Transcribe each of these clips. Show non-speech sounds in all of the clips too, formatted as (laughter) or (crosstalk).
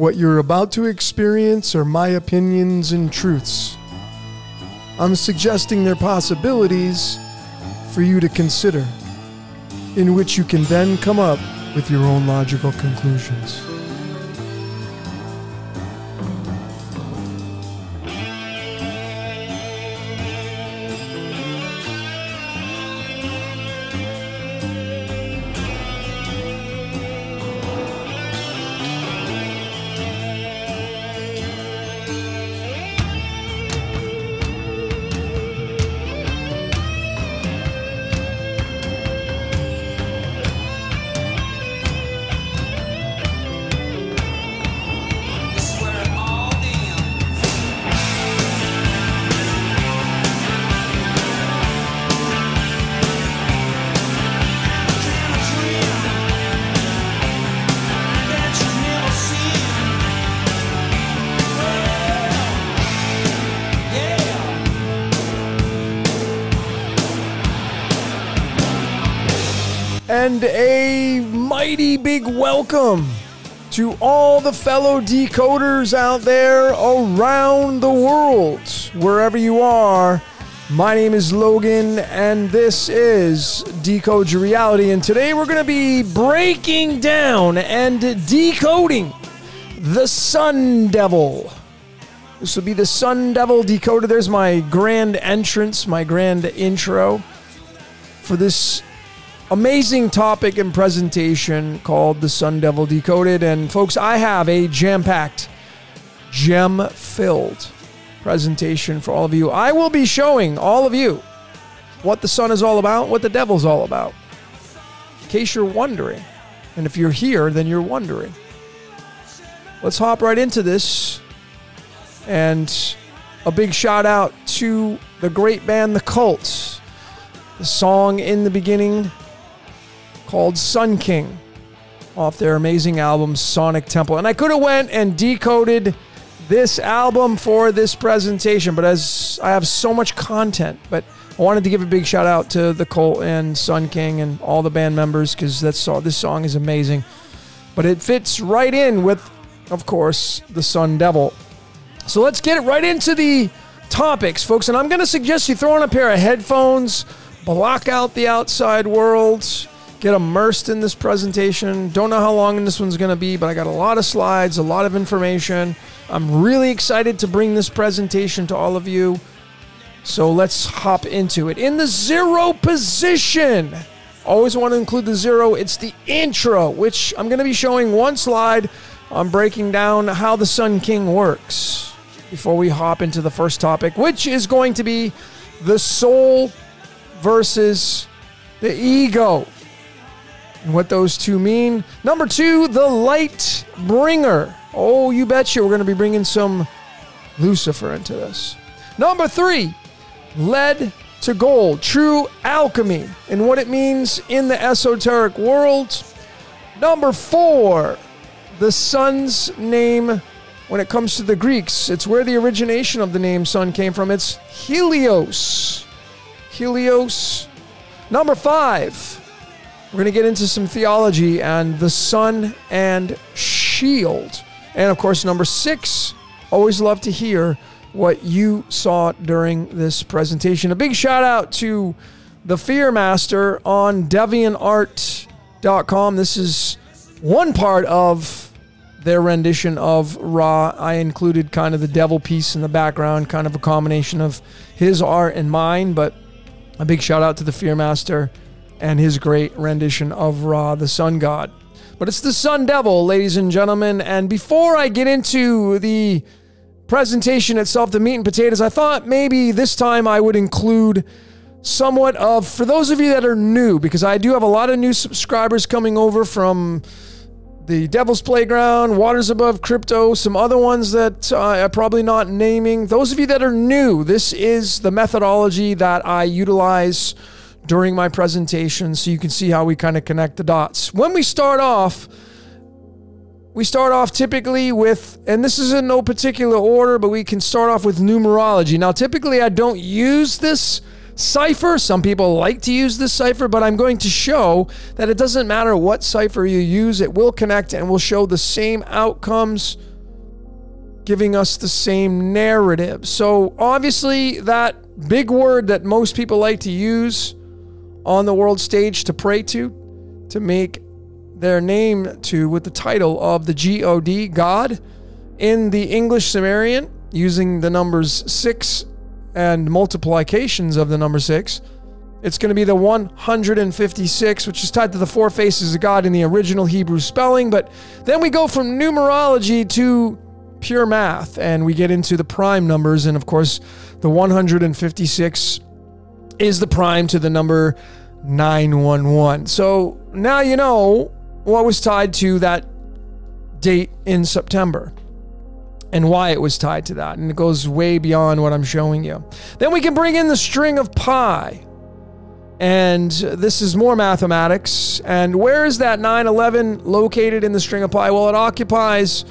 What you're about to experience are my opinions and truths. I'm suggesting their possibilities for you to consider, in which you can then come up with your own logical conclusions. Welcome to all the fellow decoders out there around the world, wherever you are. My name is Logan, and this is Decode Your Reality. And today we're going to be breaking down and decoding the Sun Devil. This will be the Sun Devil decoder. There's my grand entrance, my grand intro for this amazing topic and presentation called the Sun Devil Decoded. And folks, I have a jam packed, gem filled presentation for all of you. I will be showing all of you what the sun is all about, what the devil's all about, in case you're wondering. And if you're here, then you're wondering. Let's hop right into this. And a big shout out to the great band The Cults. The song in the beginning called Sun King off their amazing album Sonic Temple. And I could have went and decoded this album for this presentation, but as I have so much content, but I wanted to give a big shout out to the Cult and Sun King and all the band members because that's all this song is amazing. But it fits right in with, of course, the Sun Devil. So let's get right into the topics, folks. And I'm going to suggest you throw on a pair of headphones, block out the outside world, get immersed in this presentation. Don't know how long this one's going to be, but I got a lot of slides, a lot of information. I'm really excited to bring this presentation to all of you. So let's hop into it. In the zero position, always want to include the zero. It's the intro, which I'm going to be showing one slide on breaking down how the Sun King works before we hop into the first topic, which is going to be the soul versus the ego and what those two mean. Number two, the light bringer. Oh, you betcha, we're going to be bringing some Lucifer into this. Number three, lead to gold, true alchemy, and what it means in the esoteric world. Number four, the sun's name when it comes to the Greeks. It's where the origination of the name sun came from. It's Helios. Helios. Number five, we're going to get into some theology and the sun and shield. And of course, number six, always love to hear what you saw during this presentation. A big shout out to the Fear Master on DeviantArt.com. This is one part of their rendition of Ra. I included kind of the devil piece in the background, kind of a combination of his art and mine, but a big shout out to the Fear Master and his great rendition of Ra, the sun god. But it's the Sun Devil, ladies and gentlemen. And before I get into the presentation itself, the meat and potatoes, I thought maybe this time I would include somewhat of, for those of you that are new, because I do have a lot of new subscribers coming over from the Devil's Playground, Waters Above Crypto, some other ones that uh, I'm probably not naming. Those of you that are new, this is the methodology that I utilize during my presentation so you can see how we kind of connect the dots. When we start off, we start off typically with, and this is in no particular order, but we can start off with numerology. Now, typically I don't use this cipher. Some people like to use this cipher, but I'm going to show that it doesn't matter what cipher you use, it will connect and will show the same outcomes giving us the same narrative. So, obviously, that big word that most people like to use on the world stage to pray to, to make their name to with the title of the God, God, in the English Sumerian, using the numbers six and multiplications of the number six. It's going to be the 156, which is tied to the four faces of God in the original Hebrew spelling. But then we go from numerology to pure math and we get into the prime numbers. And of course, the 156 is the prime to the number 911. So now you know what was tied to that date in September and why it was tied to that. And it goes way beyond what I'm showing you. Then we can bring in the string of pi. And this is more mathematics. And where is that 911 located in the string of pi? Well, it occupies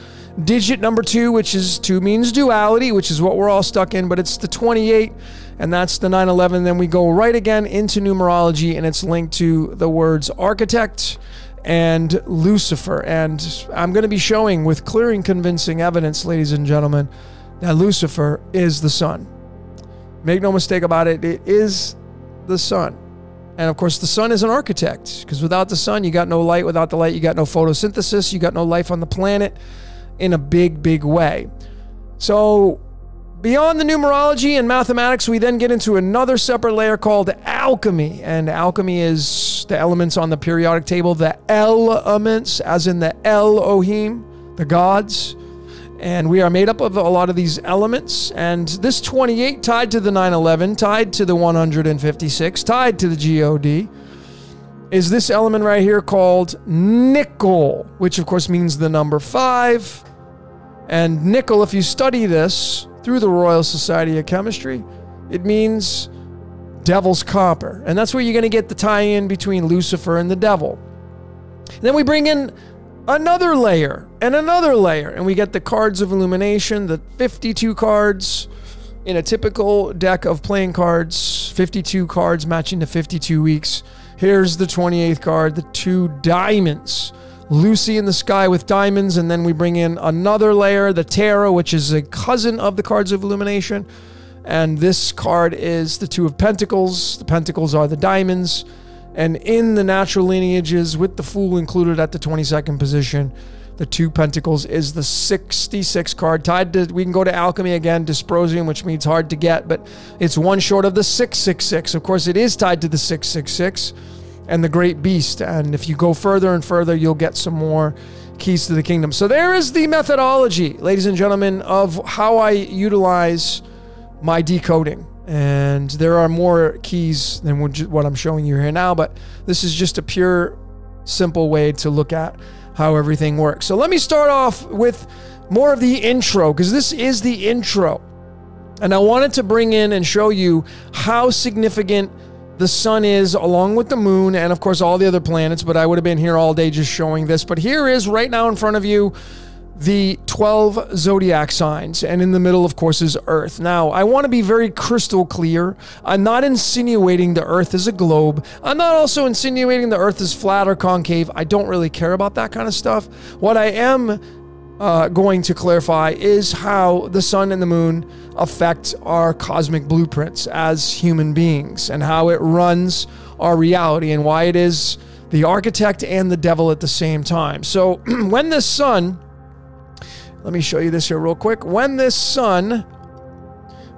digit number two, which is two means duality, which is what we're all stuck in, but it's the 28, and that's the 911. Then we go right again into numerology, and it's linked to the words architect and Lucifer. And I'm going to be showing with clear and convincing evidence, ladies and gentlemen, that Lucifer is the sun. Make no mistake about it, it is the sun. And of course, the sun is an architect because without the sun, you got no light. Without the light, you got no photosynthesis. You got no life on the planet in a big, big way. So, beyond the numerology and mathematics, we then get into another separate layer called alchemy. And alchemy is the elements on the periodic table, the elements, as in the Elohim, the gods. And we are made up of a lot of these elements. And this 28 tied to the 911, tied to the 156, tied to the God, is this element right here called nickel, which of course means the number five. And nickel, if you study this through the Royal Society of Chemistry, it means devil's copper. And that's where you're going to get the tie in between Lucifer and the devil. Then we bring in another layer and another layer, and we get the cards of illumination, the 52 cards in a typical deck of playing cards, 52 cards matching the 52 weeks. Here's the 28th card, the two diamonds. Lucy in the sky with diamonds, and then we bring in another layer, the tarot, which is a cousin of the cards of illumination. And this card is the two of pentacles. The pentacles are the diamonds. And in the natural lineages, with the Fool included at the 22nd position, the two pentacles is the 66 card tied to. We can go to alchemy again, dysprosium, which means hard to get, but it's one short of the 666. Of course, it is tied to the 666 and the great beast. And if you go further and further, you'll get some more keys to the kingdom. So there is the methodology, ladies and gentlemen, of how I utilize my decoding. And there are more keys than what I'm showing you here now, but this is just a pure, simple way to look at how everything works. So let me start off with more of the intro, because this is the intro. And I wanted to bring in and show you how significant the sun is, along with the moon, and of course all the other planets. But I would have been here all day just showing this. But here is right now in front of you the 12 zodiac signs, and in the middle, of course, is Earth. Now, I want to be very crystal clear. I'm not insinuating the Earth is a globe. I'm not also insinuating the Earth is flat or concave. I don't really care about that kind of stuff. What I am uh, going to clarify is how the sun and the moon affect our cosmic blueprints as human beings and how it runs our reality and why it is the architect and the devil at the same time. So, (clears throat) when this sun let me show you this here real quick. When this sun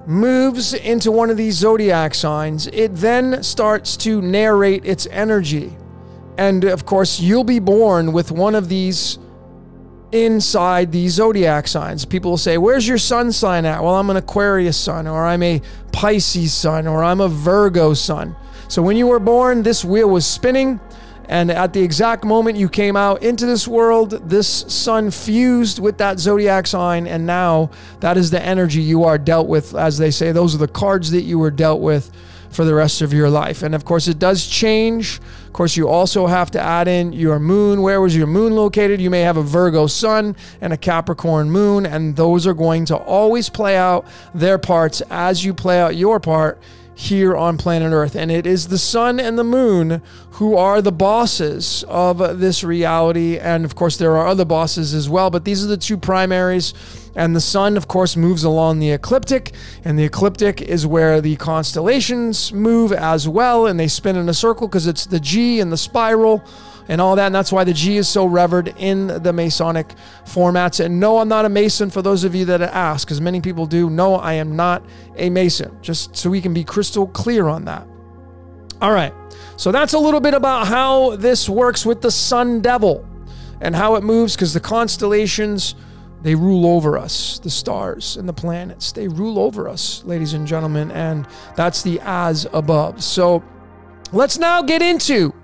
moves into one of these zodiac signs, it then starts to narrate its energy. And of course, you'll be born with one of these inside the zodiac signs. People will say, Where's your sun sign at? Well, I'm an Aquarius sun, or I'm a Pisces sun, or I'm a Virgo sun. So when you were born, this wheel was spinning. And at the exact moment you came out into this world, this sun fused with that zodiac sign. And now that is the energy you are dealt with. As they say, those are the cards that you were dealt with for the rest of your life. And of course, it does change. Of course, you also have to add in your moon. Where was your moon located? You may have a Virgo sun and a Capricorn moon, and those are going to always play out their parts as you play out your part here on planet Earth. And it is the sun and the moon who are the bosses of this reality. And of course, there are other bosses as well, but these are the two primaries. And the sun, of course, moves along the ecliptic, and the ecliptic is where the constellations move as well, and they spin in a circle because it's the G and the spiral and all that. And that's why the G is so revered in the Masonic formats. And no, I'm not a Mason for those of you that ask, because many people do. No, I am not a Mason, just so we can be crystal clear on that. All right. So that's a little bit about how this works with the Sun Devil and how it moves, because the constellations. They rule over us, the stars and the planets. They rule over us, ladies and gentlemen, and that's the as above. So let's now get into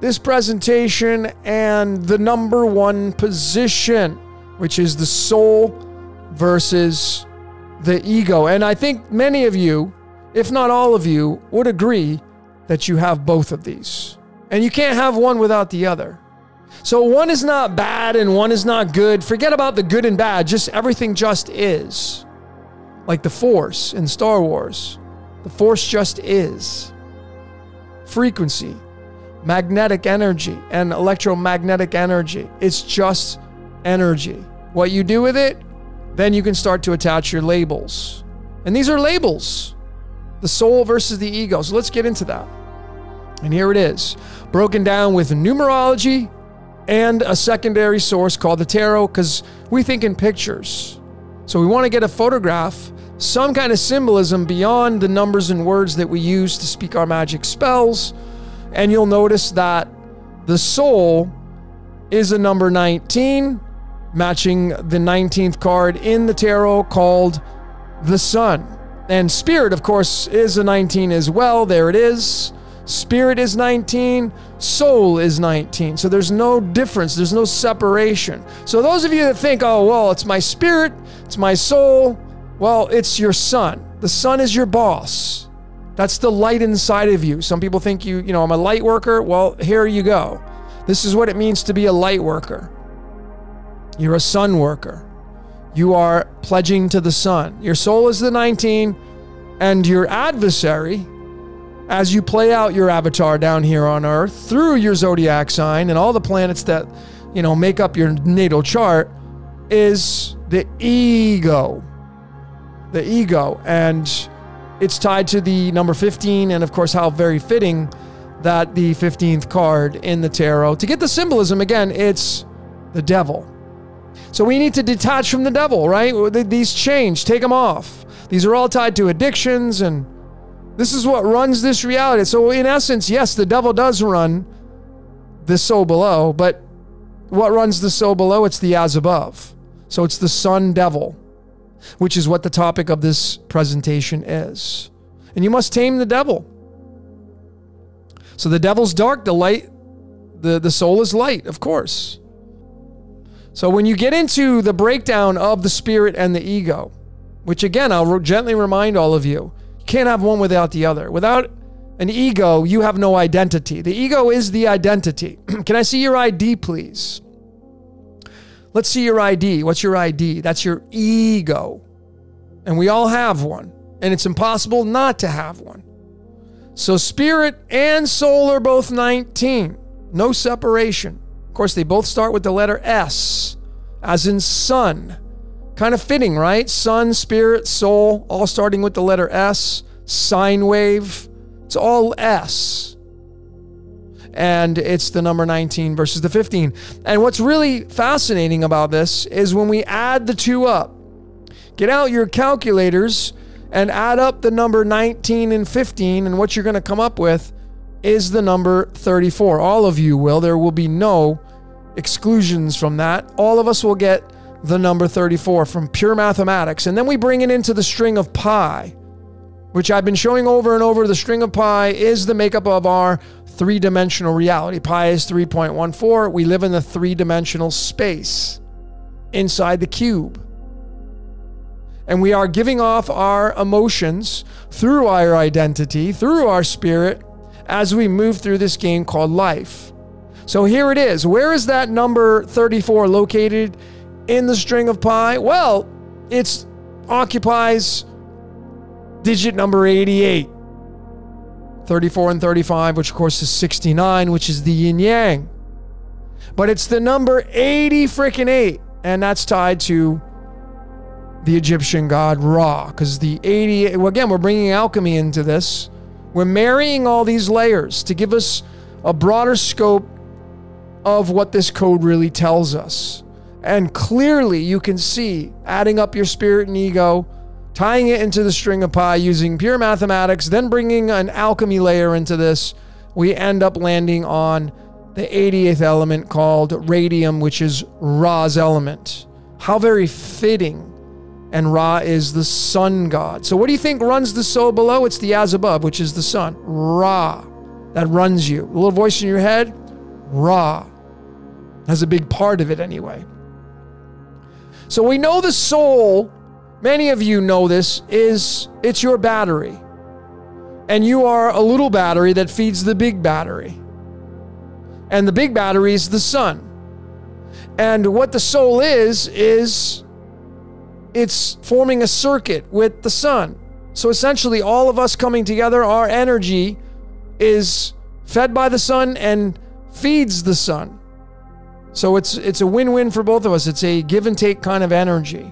this presentation and the number one position, which is the soul versus the ego. And I think many of you, if not all of you, would agree that you have both of these. And you can't have one without the other. So one is not bad and one is not good. Forget about the good and bad, just everything just is. Like the Force in Star Wars. The Force just is. Frequency, magnetic energy, and electromagnetic energy. It's just energy. What you do with it, then you can start to attach your labels. And these are labels the soul versus the ego. So let's get into that. And here it is broken down with numerology and a secondary source called the tarot because we think in pictures. So we want to get a photograph, some kind of symbolism beyond the numbers and words that we use to speak our magic spells. And you'll notice that the soul is a number 19, matching the 19th card in the tarot called the sun. And spirit, of course, is a 19 as well. There it is. Spirit is 19, soul is 19. So there's no difference, there's no separation. So those of you that think, oh, well, it's my spirit, it's my soul, well, it's your sun. The sun is your boss. That's the light inside of you. Some people think you, you know, I'm a light worker. Well, here you go. This is what it means to be a light worker. You're a sun worker. You are pledging to the sun. Your soul is the 19, and your adversary, as you play out your avatar down here on Earth through your zodiac sign and all the planets that, you know, make up your natal chart, is the ego. The ego. And it's tied to the number 15, and of course, how very fitting that the 15th card in the tarot. To get the symbolism, again, it's the devil. So we need to detach from the devil, right? These change, take them off. These are all tied to addictions, and this is what runs this reality. So, in essence, yes, the devil does run the soul below, but what runs the soul below? It's the as above. So, it's the sun devil, which is what the topic of this presentation is. And you must tame the devil. So, the devil's dark, the light, the, the soul is light, of course. So when you get into the breakdown of the spirit and the ego, which again, I'll gently remind all of you, you can't have one without the other. Without an ego, you have no identity. The ego is the identity. (clears throat) Can I see your ID, please? Let's see your ID. What's your ID? That's your ego. And we all have one. And it's impossible not to have one. So spirit and soul are both 19. No separation. Of course, they both start with the letter S, as in sun. Kind of fitting, right? Sun, spirit, soul, all starting with the letter S. Sine wave. It's all S. And it's the number 19 versus the 15. And what's really fascinating about this is when we add the two up, get out your calculators and add up the number 19 and 15, and what you're going to come up with is the number 34. All of you will. There will be no exclusions from that. All of us will get the number 34 from pure mathematics. And then we bring it into the string of pi, which I've been showing over and over. The string of pi is the makeup of our three dimensional reality. Pi is 3.14. We live in the three dimensional space inside the cube. And we are giving off our emotions through our identity, through our spirit, as we move through this game called life. So here it is. Where is that number 34 located in the string of pi? Well, it occupies digit number 88. 34 and 35, which of course is 69, which is the yin yang. But it's the number 80 freaking 8, and that's tied to the Egyptian god Ra. Because the 80, well, again, we're bringing alchemy into this. We're marrying all these layers to give us a broader scope of what this code really tells us. And clearly, you can see adding up your spirit and ego, tying it into the string of pi using pure mathematics, then bringing an alchemy layer into this, we end up landing on the 80th element called radium, which is Ra's element. How very fitting. And Ra is the sun god. So, what do you think runs the soul below? It's the as above, which is the sun. Ra. That runs you. The little voice in your head, Ra. Has a big part of it anyway. So we know the soul, many of you know this, is it's your battery. And you are a little battery that feeds the big battery. And the big battery is the sun. And what the soul is, is it's forming a circuit with the sun. So essentially, all of us coming together, our energy is fed by the sun and feeds the sun. So it's it's a win-win for both of us. It's a give and take kind of energy.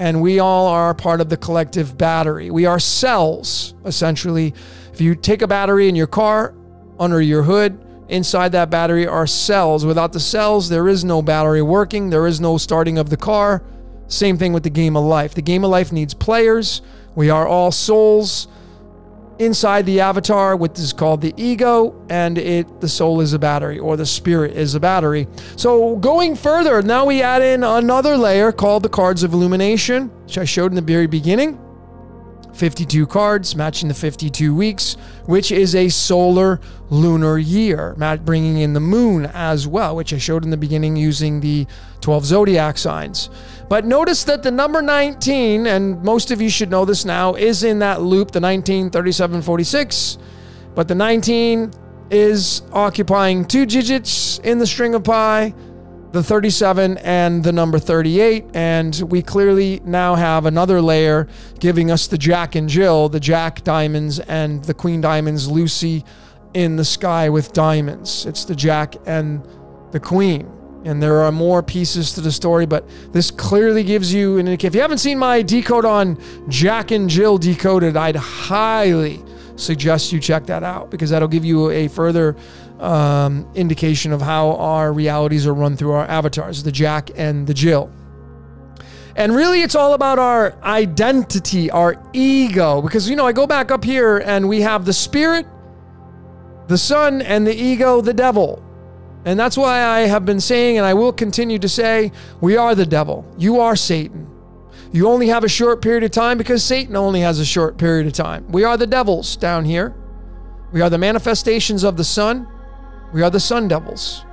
And we all are part of the collective battery. We are cells, essentially. If you take a battery in your car, under your hood, inside that battery are cells. Without the cells, there is no battery working, there is no starting of the car. Same thing with the game of life. The game of life needs players. We are all souls inside the avatar, which is called the ego, and it the soul is a battery, or the spirit is a battery. So going further, now we add in another layer called the cards of illumination, which I showed in the very beginning. 52 cards matching the 52 weeks, which is a solar lunar year, bringing in the moon as well, which I showed in the beginning using the 12 zodiac signs. But notice that the number 19, and most of you should know this now, is in that loop, the 19, 37, 46. But the 19 is occupying two digits in the string of pi the 37 and the number 38. And we clearly now have another layer giving us the Jack and Jill, the Jack diamonds and the Queen diamonds, Lucy in the sky with diamonds. It's the Jack and the Queen. And there are more pieces to the story, but this clearly gives you an indication. If you haven't seen my decode on Jack and Jill decoded, I'd highly suggest you check that out because that'll give you a further um, indication of how our realities are run through our avatars, the Jack and the Jill. And really, it's all about our identity, our ego. Because, you know, I go back up here and we have the spirit, the sun, and the ego, the devil. And that's why I have been saying, and I will continue to say, we are the devil. You are Satan. You only have a short period of time because Satan only has a short period of time. We are the devils down here. We are the manifestations of the sun. We are the sun devils.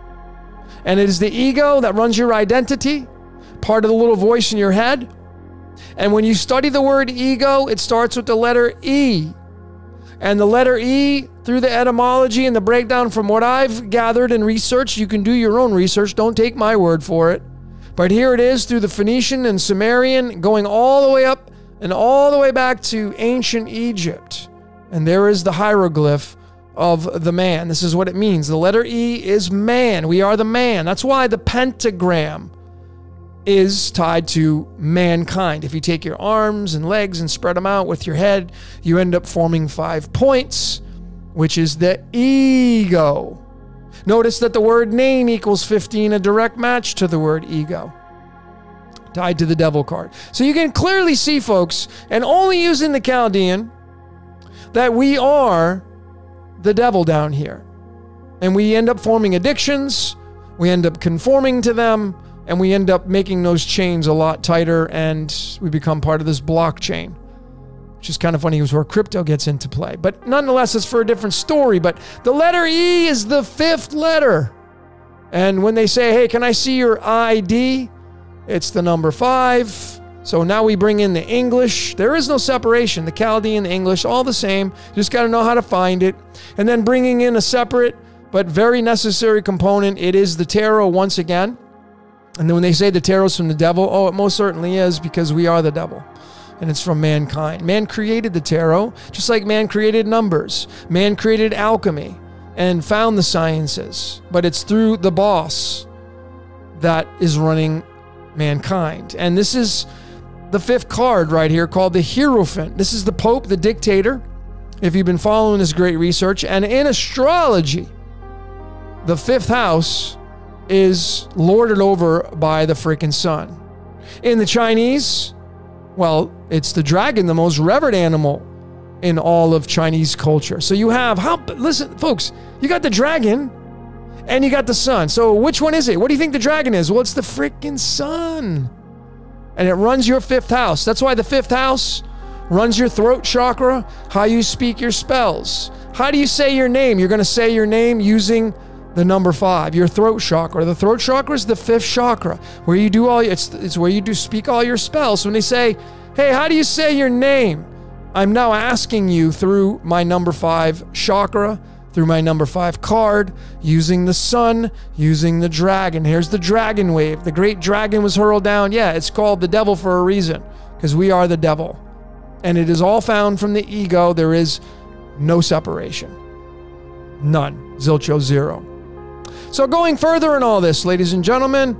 And it is the ego that runs your identity, part of the little voice in your head. And when you study the word ego, it starts with the letter E. And the letter E, through the etymology and the breakdown from what I've gathered and researched, you can do your own research. Don't take my word for it. But here it is through the Phoenician and Sumerian, going all the way up and all the way back to ancient Egypt. And there is the hieroglyph of the man. This is what it means. The letter E is man. We are the man. That's why the pentagram is tied to mankind. If you take your arms and legs and spread them out with your head, you end up forming five points, which is the ego. Notice that the word name equals 15, a direct match to the word ego. Tied to the devil card. So you can clearly see, folks, and only using the Chaldean, that we are the devil down here. And we end up forming addictions, we end up conforming to them, and we end up making those chains a lot tighter, and we become part of this blockchain. Which is kind of funny, is where crypto gets into play. But nonetheless, it's for a different story. But the letter E is the fifth letter. And when they say, hey, can I see your ID? It's the number five. So now we bring in the English. There is no separation. The Chaldean, the English, all the same. Just got to know how to find it. And then bringing in a separate but very necessary component, it is the tarot once again. And then when they say the tarot's from the devil, oh, it most certainly is because we are the devil. and it's from mankind. Man created the tarot, just like man created numbers. Man created alchemy and found the sciences, but it's through the boss that is running mankind. And this is the fifth card right here called the Hierophant. This is the Pope, the dictator, if you've been following this great research. And in astrology, the fifth house is lorded over by the freaking sun. In the Chinese, well, it's the dragon, the most revered animal in all of Chinese culture. So you have how listen, folks, you got the dragon and you got the sun. So which one is it? What do you think the dragon is? Well, it's the freaking sun. And it runs your fifth house. That's why the fifth house runs your throat chakra, how you speak your spells. How do you say your name? You're going to say your name using the number five, your throat chakra. The throat chakra is the fifth chakra, where you do all it's it's where you do speak all your spells. So when they say, "Hey, how do you say your name?" I'm now asking you through my number five chakra, through my number five card, using the sun, using the dragon. Here's the dragon wave. The great dragon was hurled down. Yeah, it's called the devil for a reason, because we are the devil. And it is all found from the ego. There is no separation. None. Zilcho zero. So, going further in all this, ladies and gentlemen,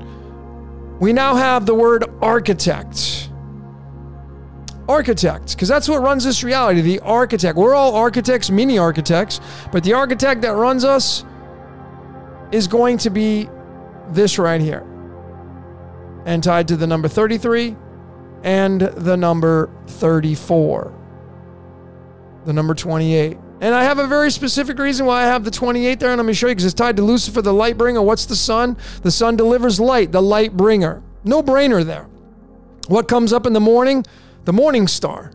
we now have the word architect. Architect, because that's what runs this reality. The architect. We're all architects, mini architects, but the architect that runs us is going to be this right here. And tied to the number 33 and the number 34. The number 28. And I have a very specific reason why I have the 28 there, and I'm going to show you because it's tied to Lucifer, the light bringer. What's the sun? The sun delivers light, the light bringer. No brainer there. What comes up in the morning? The morning star,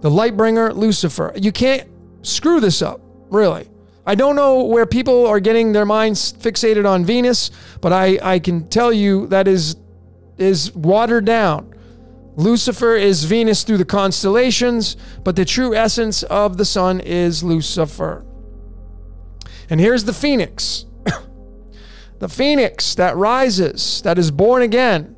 the light bringer, Lucifer. You can't screw this up, really. I don't know where people are getting their minds fixated on Venus, but I, I can tell you that is is watered down. Lucifer is Venus through the constellations, but the true essence of the sun is Lucifer. And here's the phoenix. (coughs) the phoenix that rises, that is born again.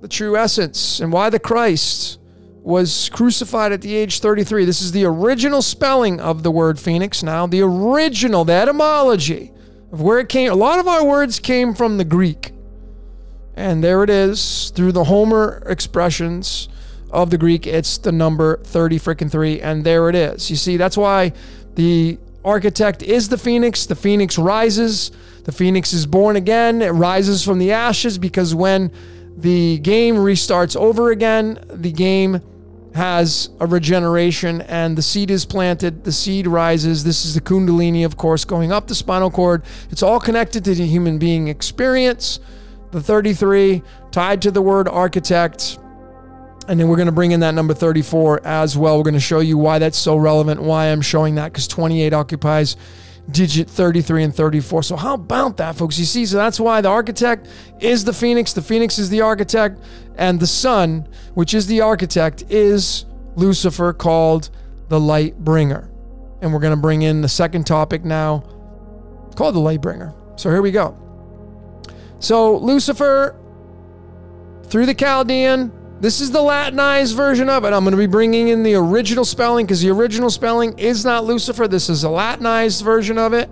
The true essence and why the Christ was crucified at the age 33. This is the original spelling of the word phoenix now, the original, the etymology of where it came. A lot of our words came from the Greek. And there it is through the Homer expressions of the Greek. It's the number 30 freaking 3. And there it is. You see, that's why the architect is the phoenix. The phoenix rises. The phoenix is born again. It rises from the ashes because when the game restarts over again, the game has a regeneration and the seed is planted, the seed rises. This is the Kundalini, of course, going up the spinal cord. It's all connected to the human being experience the 33 tied to the word architect. And then we're going to bring in that number 34 as well. We're going to show you why that's so relevant, why I'm showing that, because 28 occupies digit 33 and 34. So, how about that, folks? You see, so that's why the architect is the phoenix, the phoenix is the architect, and the sun, which is the architect, is Lucifer called the light bringer. And we're going to bring in the second topic now called the light bringer. So, here we go. So Lucifer through the Chaldean. This is the Latinized version of it. I'm going to be bringing in the original spelling because the original spelling is not Lucifer. This is a Latinized version of it.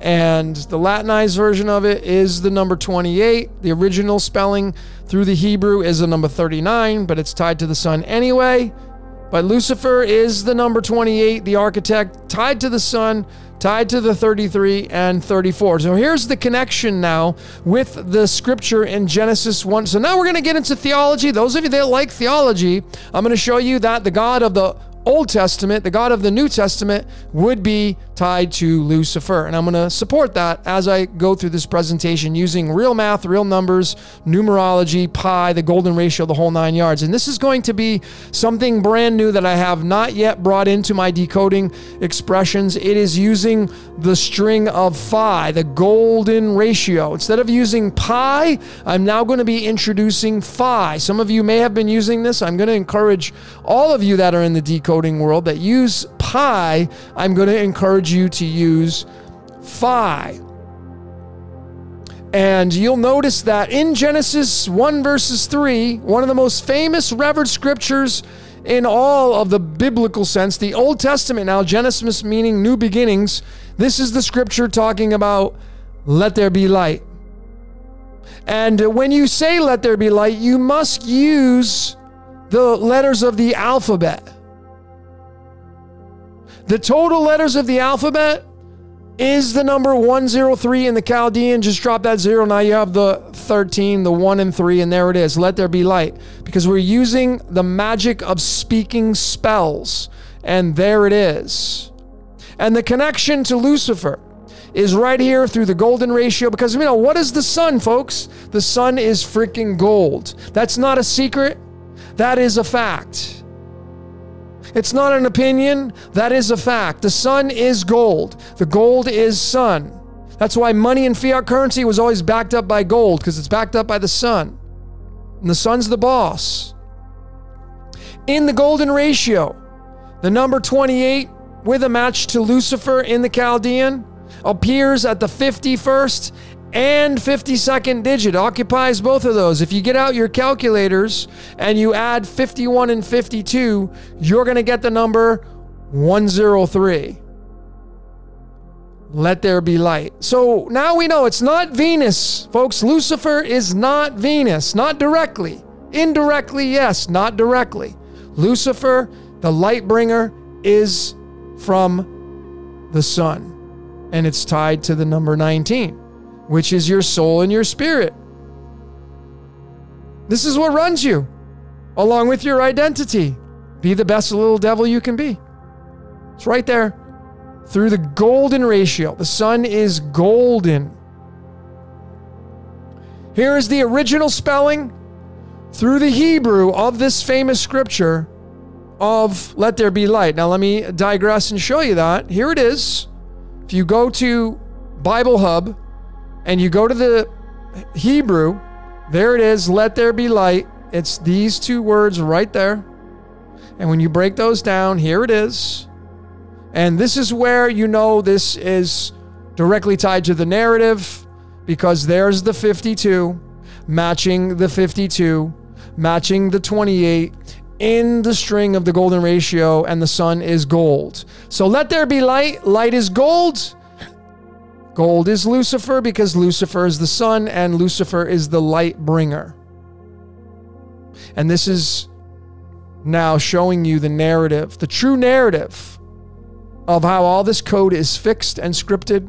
And the Latinized version of it is the number 28. The original spelling through the Hebrew is the number 39, but it's tied to the sun anyway. But Lucifer is the number 28, the architect, tied to the sun, tied to the 33 and 34. So here's the connection now with the scripture in Genesis 1. So now we're going to get into theology. Those of you that like theology, I'm going to show you that the God of the Old Testament, the God of the New Testament, would be tied to Lucifer. And I'm going to support that as I go through this presentation using real math, real numbers, numerology, pi, the golden ratio, the whole nine yards. And this is going to be something brand new that I have not yet brought into my decoding expressions. It is using the string of phi, the golden ratio. Instead of using pi, I'm now going to be introducing phi. Some of you may have been using this. I'm going to encourage all of you that are in the decoding world that use pi, I'm going to encourage you to use phi. And you'll notice that in Genesis 1 verses 3, one of the most famous revered scriptures in all of the biblical sense, the Old Testament now, Genesis meaning new beginnings, this is the scripture talking about let there be light. And when you say let there be light, you must use the letters of the alphabet. The total letters of the alphabet is the number 103 in the Chaldean. Just drop that zero. Now you have the 13, the 1 and 3, and there it is. Let there be light. Because we're using the magic of speaking spells. And there it is. And the connection to Lucifer is right here through the golden ratio. Because, you know, what is the sun, folks? The sun is freaking gold. That's not a secret, that is a fact. It's not an opinion, that is a fact. The sun is gold, the gold is sun. That's why money and fiat currency was always backed up by gold, because it's backed up by the sun. And the sun's the boss. In the golden ratio, the number 28 with a match to Lucifer in the Chaldean appears at the 51st and 52nd digit occupies both of those. If you get out your calculators and you add 51 and 52, you're going to get the number 103. Let there be light. So now we know it's not Venus, folks. Lucifer is not Venus, not directly. Indirectly, yes, not directly. Lucifer, the light bringer, is from the sun, and it's tied to the number 19 which is your soul and your spirit. This is what runs you, along with your identity. Be the best little devil you can be. It's right there. Through the golden ratio. The sun is golden. Here is the original spelling through the Hebrew of this famous scripture of let there be light. Now, let me digress and show you that. Here it is. If you go to Bible Hub, and you go to the Hebrew, there it is, let there be light. It's these two words right there. And when you break those down, here it is. And this is where you know this is directly tied to the narrative because there's the 52 matching the 52, matching the 28 in the string of the golden ratio, and the sun is gold. So let there be light. Light is gold. Gold is Lucifer because Lucifer is the sun and Lucifer is the light bringer. And this is now showing you the narrative, the true narrative of how all this code is fixed and scripted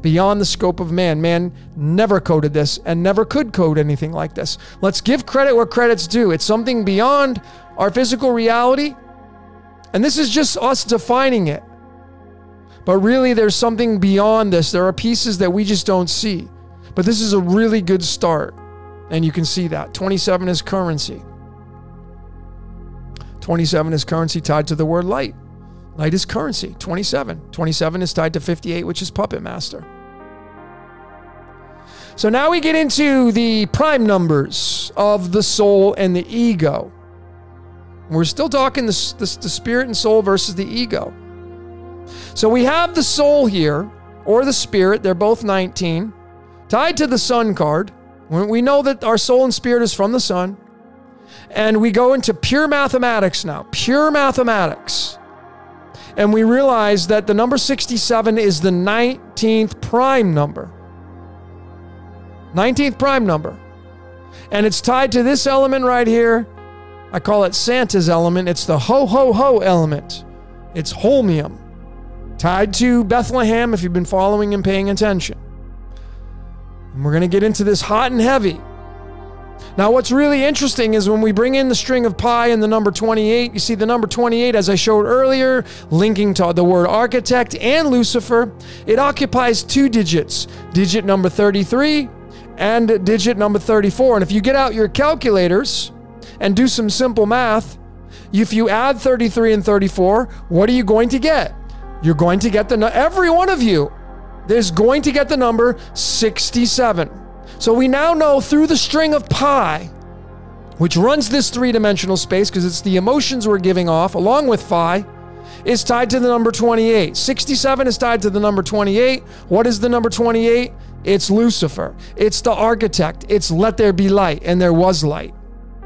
beyond the scope of man. Man never coded this and never could code anything like this. Let's give credit where credit's due. It's something beyond our physical reality. And this is just us defining it. But really, there's something beyond this. There are pieces that we just don't see. But this is a really good start. And you can see that. 27 is currency. 27 is currency tied to the word light. Light is currency. 27. 27 is tied to 58, which is puppet master. So now we get into the prime numbers of the soul and the ego. We're still talking the, the, the spirit and soul versus the ego. So we have the soul here, or the spirit, they're both 19, tied to the sun card. We know that our soul and spirit is from the sun. And we go into pure mathematics now, pure mathematics. And we realize that the number 67 is the 19th prime number. 19th prime number. And it's tied to this element right here. I call it Santa's element. It's the ho ho ho element. It's holmium tied to Bethlehem if you've been following and paying attention. And we're going to get into this hot and heavy. Now, what's really interesting is when we bring in the string of pi and the number 28, you see the number 28, as I showed earlier, linking to the word architect and Lucifer, it occupies two digits digit number 33 and digit number 34. And if you get out your calculators and do some simple math, if you add 33 and 34, what are you going to get? You're going to get the every one of you is going to get the number 67. So we now know through the string of pi, which runs this three-dimensional space because it's the emotions we're giving off along with phi, is tied to the number 28. 67 is tied to the number 28. What is the number 28? It's Lucifer. It's the architect. It's let there be light, and there was light.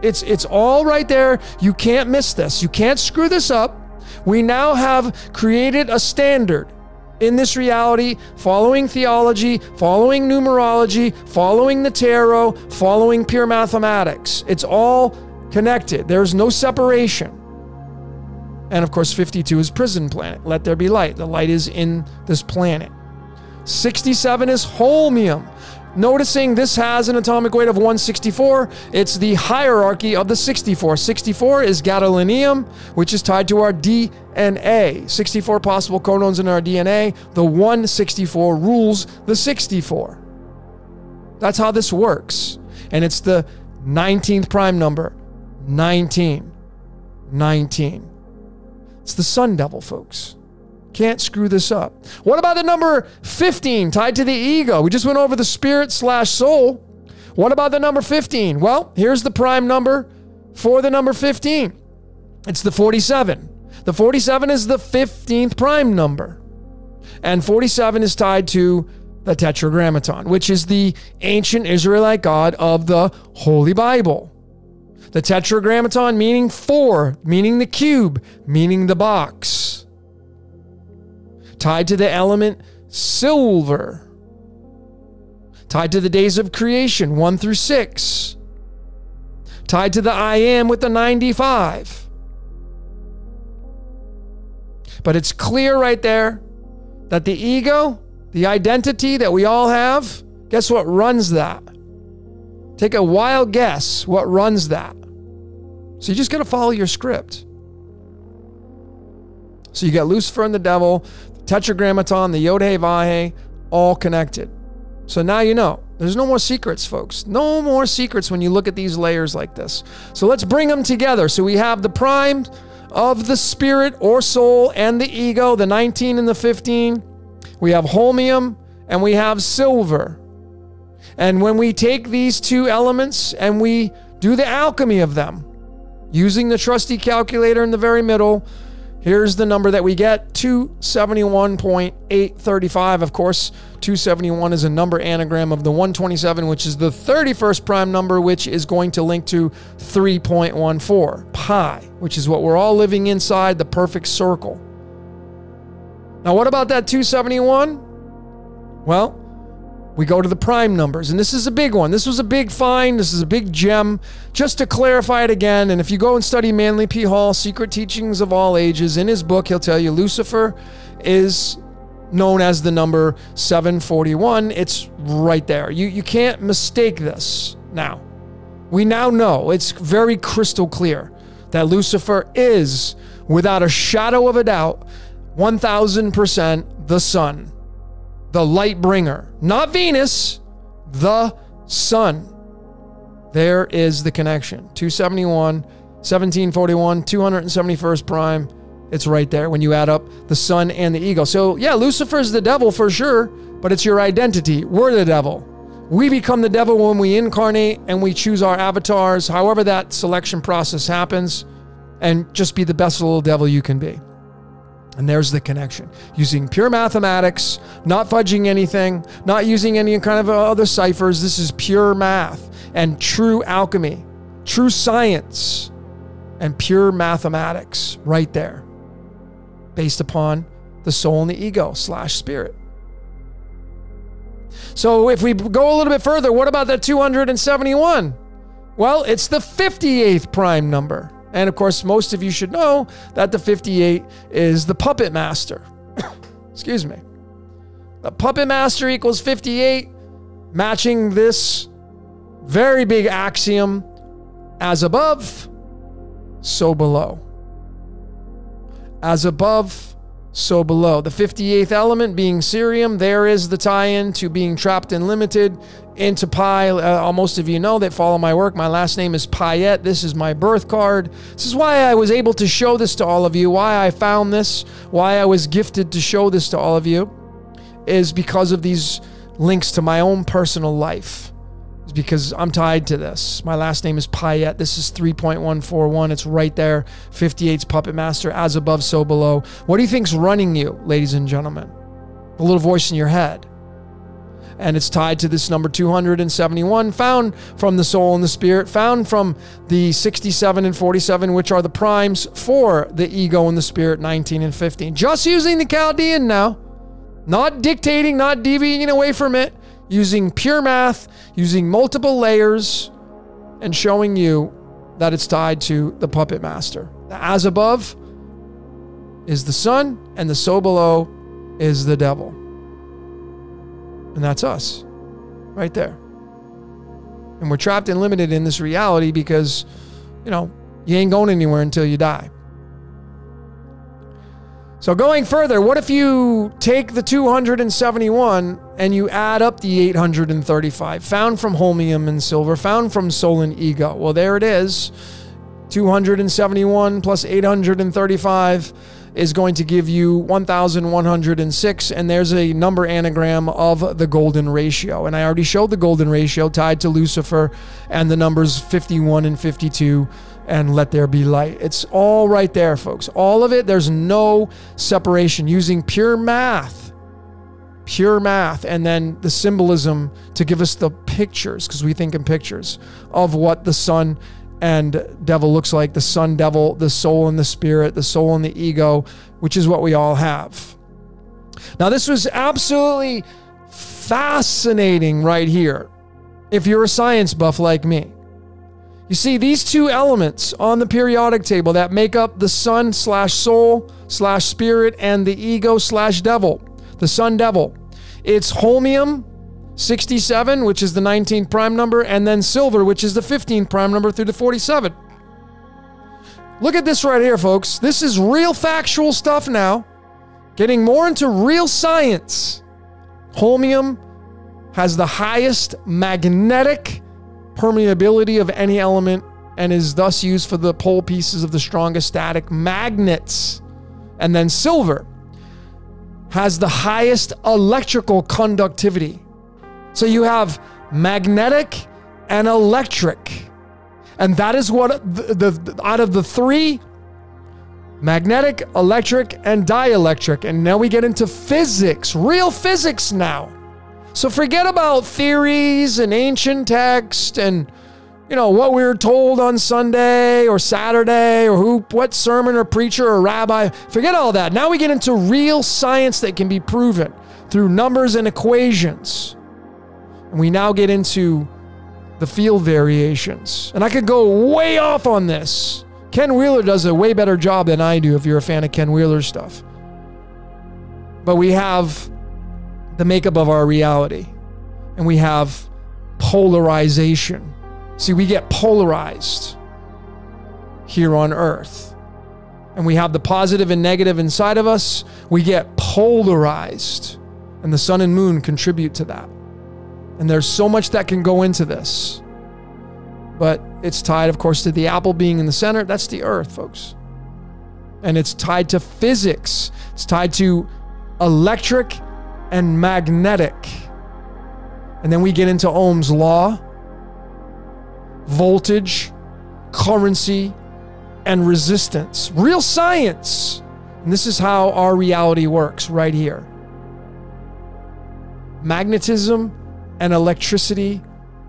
It's it's all right there. You can't miss this. You can't screw this up. We now have created a standard in this reality, following theology, following numerology, following the tarot, following pure mathematics. It's all connected. There's no separation. And of course, 52 is prison planet. Let there be light. The light is in this planet. 67 is holmium. Noticing this has an atomic weight of 164, it's the hierarchy of the 64. 64 is gadolinium, which is tied to our DNA. 64 possible codons in our DNA. The 164 rules the 64. That's how this works. And it's the 19th prime number 19. 19. It's the Sun Devil, folks. Can't screw this up. What about the number 15 tied to the ego? We just went over the spirit slash soul. What about the number 15? Well, here's the prime number for the number 15. It's the 47. The 47 is the 15th prime number. And 47 is tied to the Tetragrammaton, which is the ancient Israelite God of the Holy Bible. The Tetragrammaton meaning four, meaning the cube, meaning the box. Tied to the element silver. Tied to the days of creation, one through six. Tied to the I am with the 95. But it's clear right there that the ego, the identity that we all have, guess what runs that? Take a wild guess what runs that. So you just got to follow your script. So you got Lucifer and the devil, Tetragrammaton, the Yod He Vahe, all connected. So now you know. There's no more secrets, folks. No more secrets when you look at these layers like this. So let's bring them together. So we have the prime of the spirit or soul and the ego, the 19 and the 15. We have holmium and we have silver. And when we take these two elements and we do the alchemy of them, using the trusty calculator in the very middle, here's the number that we get 271.835. Of course, 271 is a number anagram of the 127, which is the 31st prime number, which is going to link to 3.14 pi, which is what we're all living inside the perfect circle. Now, what about that 271? Well, we go to the prime numbers, and this is a big one. This was a big find. This is a big gem. Just to clarify it again, and if you go and study Manly P. Hall, Secret Teachings of All Ages, in his book, he'll tell you Lucifer is known as the number 741. It's right there. You, you can't mistake this now. We now know, it's very crystal clear, that Lucifer is, without a shadow of a doubt, 1000% the sun the light bringer, not Venus, the sun. There is the connection. 271, 1741, 271st prime. It's right there when you add up the sun and the ego. So, yeah, Lucifer's the devil for sure, but it's your identity. We're the devil. We become the devil when we incarnate and we choose our avatars, however that selection process happens, and just be the best little devil you can be. And there's the connection. Using pure mathematics, not fudging anything, not using any kind of other ciphers. This is pure math and true alchemy, true science, and pure mathematics right there, based upon the soul and the ego slash spirit. So if we go a little bit further, what about that 271? Well, it's the 58th prime number. And of course, most of you should know that the 58 is the puppet master. (coughs) Excuse me. The puppet master equals 58, matching this very big axiom as above, so below. As above, so below. The 58th element being cerium, there is the tie in to being trapped and limited into pi. Uh, most of you know that follow my work. My last name is Payette. This is my birth card. This is why I was able to show this to all of you, why I found this, why I was gifted to show this to all of you, is because of these links to my own personal life. It's because I'm tied to this. My last name is Payette. This is 3.141. It's right there. 58's Puppet Master, as above, so below. What do you think's running you, ladies and gentlemen? The little voice in your head. and it's tied to this number 271 found from the soul and the spirit found from the 67 and 47 which are the primes for the ego and the spirit 19 and 15 just using the chaldean now not dictating not deviating away from it using pure math using multiple layers and showing you that it's tied to the puppet master the as above is the sun and the so below is the devil and that's us right there. And we're trapped and limited in this reality because, you know, you ain't going anywhere until you die. So, going further, what if you take the 271 and you add up the 835 found from holmium and silver, found from soul and ego? Well, there it is. 271 plus 835 is going to give you 1106 and there's a number anagram of the golden ratio. And i already showed the golden ratio tied to lucifer and the numbers 51 and 52 and let there be light. It's all right there folks. All of it there's no separation. Using pure math pure math and then the symbolism to give us the pictures because we think in pictures of what the sun and devil looks like the sun devil, the soul and the spirit, the soul and the ego, which is what we all have. Now, this was absolutely fascinating right here if you're a science buff like me. You see, these two elements on the periodic table that make up the sun slash soul slash spirit and the ego slash devil, the sun devil. It's holmium 67, which is the 19 prime number, and then silver, which is the 15 prime number through the 47. Look at this right here, folks. This is real factual stuff now. Getting more into real science. Holmium has the highest magnetic permeability of any element and is thus used for the pole pieces of the strongest static magnets. And then silver has the highest electrical conductivity. So you have magnetic and electric. And that is what the, the out of the three magnetic, electric, and dielectric. And now we get into physics, real physics now. So forget about theories and ancient text and you know what we were told on Sunday or Saturday or who what sermon or preacher or rabbi. Forget all that. Now we get into real science that can be proven through numbers and equations. And we now get into the field variations. And I could go way off on this. Ken Wheeler does a way better job than I do if you're a fan of Ken Wheeler stuff. But we have the makeup of our reality, and we have polarization. See, we get polarized here on earth. And we have the positive and negative inside of us. We get polarized. And the sun and moon contribute to that. And there's so much that can go into this. But it's tied, of course, to the apple being in the center. That's the earth, folks. And it's tied to physics, it's tied to electric and magnetic. And then we get into Ohm's law, voltage, currency, and resistance. Real science. And this is how our reality works right here magnetism and electricity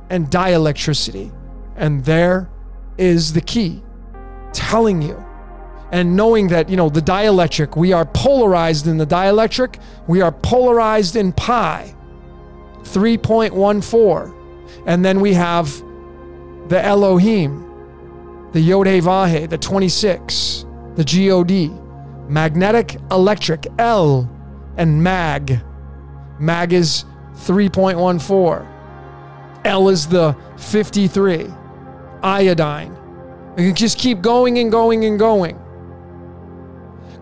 and dielectricity. And there is the key telling you and knowing that, you know, the dielectric, we are polarized in the dielectric, we are polarized in pi, 3.14. And then we have the Elohim, the Yod He Vahe, the 26, the God, magnetic, electric, L, and mag. Mag is 3.14. L is the 53. Iodine. You can just keep going and going and going.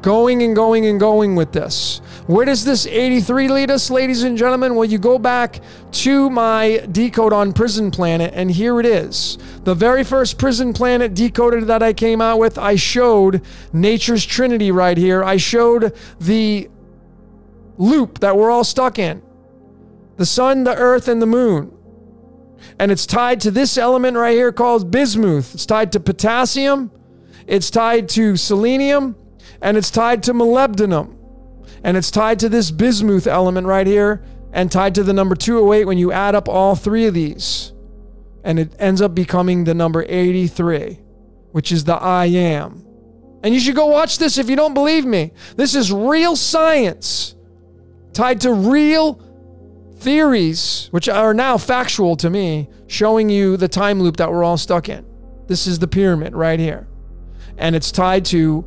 Going and going and going with this. Where does this 83 lead us, ladies and gentlemen? Well, you go back to my decode on Prison Planet, and here it is. The very first Prison Planet decoded that I came out with, I showed Nature's Trinity right here. I showed the loop that we're all stuck in the sun, the earth, and the moon. And it's tied to this element right here called bismuth. It's tied to potassium, it's tied to selenium, and it's tied to molybdenum. And it's tied to this bismuth element right here. and tied to the number 208 when you add up all three of these. And it ends up becoming the number 83, which is the I am. And you should go watch this if you don't believe me. This is real science tied to real theories, which are now factual to me, showing you the time loop that we're all stuck in. This is the pyramid right here. And it's tied to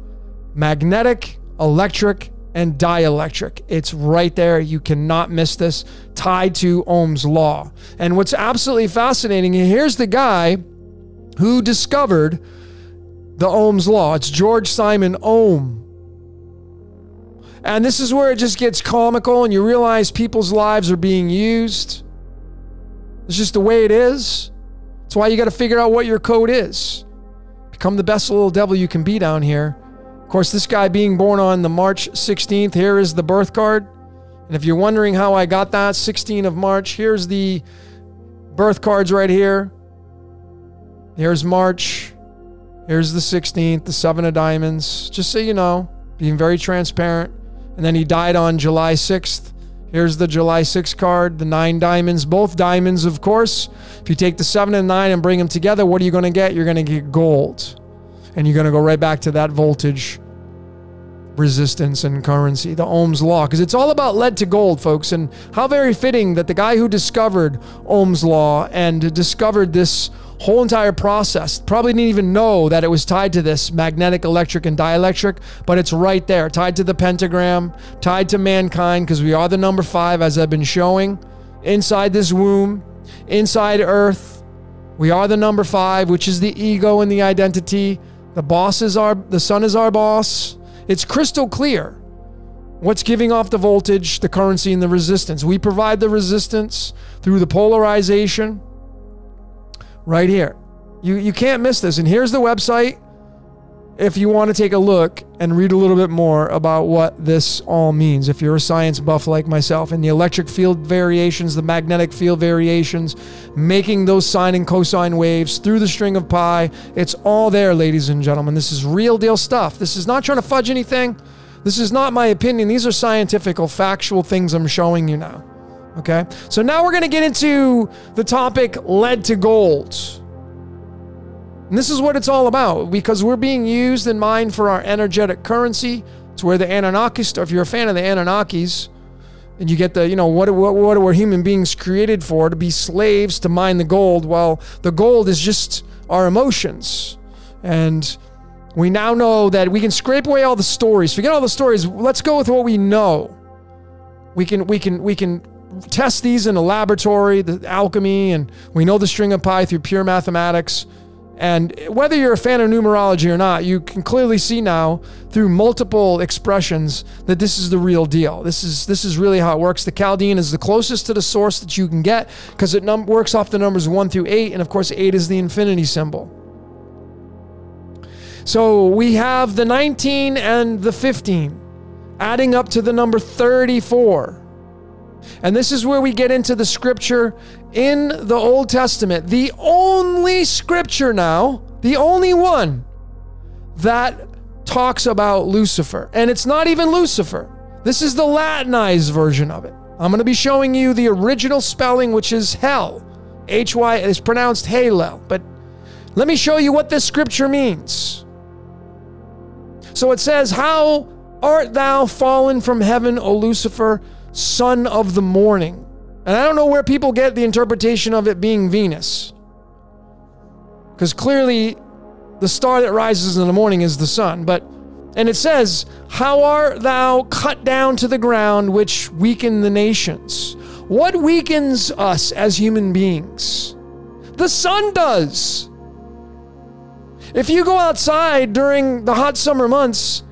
magnetic, electric, and dielectric. It's right there. You cannot miss this. Tied to Ohm's law. And what's absolutely fascinating, here's the guy who discovered the Ohm's law. It's George Simon Ohm. And this is where it just gets comical and you realize people's lives are being used. It's just the way it is. That's why you got to figure out what your code is. Become the best little devil you can be down here. Of course, this guy being born on the March 16th, here is the birth card. And if you're wondering how I got that, 16 of March, here's the birth cards right here. Here's March. Here's the 16th, the seven of diamonds. Just so you know, being very transparent. And then he died on July 6th. Here's the July 6th card, the nine diamonds, both diamonds, of course. If you take the seven and nine and bring them together, what are you going to get? You're going to get gold. And you're going to go right back to that voltage resistance and currency, the Ohm's law, because it's all about lead to gold, folks. And how very fitting that the guy who discovered Ohm's law and discovered this whole entire process probably didn't even know that it was tied to this magnetic, electric, and dielectric, but it's right there, tied to the pentagram, tied to mankind, because we are the number five, as I've been showing, inside this womb, inside Earth. We are the number five, which is the ego and the identity. The boss is our, the sun is our boss. It's crystal clear. What's giving off the voltage, the currency, and the resistance? We provide the resistance through the polarization right here. You, you can't miss this. And here's the website if you want to take a look and read a little bit more about what this all means. If you're a science buff like myself, and the electric field variations, the magnetic field variations, making those sine and cosine waves through the string of pi, it's all there, ladies and gentlemen. This is real deal stuff. This is not trying to fudge anything. This is not my opinion. These are scientific, factual things I'm showing you now. Okay? So now we're going to get into the topic lead to gold. And this is what it's all about because we're being used in mind for our energetic currency. It's where the Anunnakis, or if you're a fan of the Anunnakis, and you get the, you know, what, what, what were human beings created for? To be slaves, to mine the gold. Well, the gold is just our emotions. And we now know that we can scrape away all the stories. Forget all the stories. Let's go with what we know. We can, we can, we can test these in a laboratory, the alchemy, and we know the string of pi through pure mathematics. And whether you're a fan of numerology or not, you can clearly see now through multiple expressions that this is the real deal. This is this is really how it works. The Chaldean is the closest to the source that you can get because it works off the numbers 1 through 8 and of course 8 is the infinity symbol. So we have the 19 and the 15 adding up to the number 34. And this is where we get into the scripture in the Old Testament, the only scripture now, the only one that talks about Lucifer. And it's not even Lucifer. This is the Latinized version of it. I'm going to be showing you the original spelling, which is hell. H Y is pronounced Halel. But let me show you what this scripture means. So it says, How art thou fallen from heaven, O Lucifer, son of the morning? And I don't know where people get the interpretation of it being Venus. Because clearly, the star that rises in the morning is the sun. But, and it says, How art thou cut down to the ground, which weaken the nations? What weakens us as human beings? The sun does. If you go outside during the hot summer months,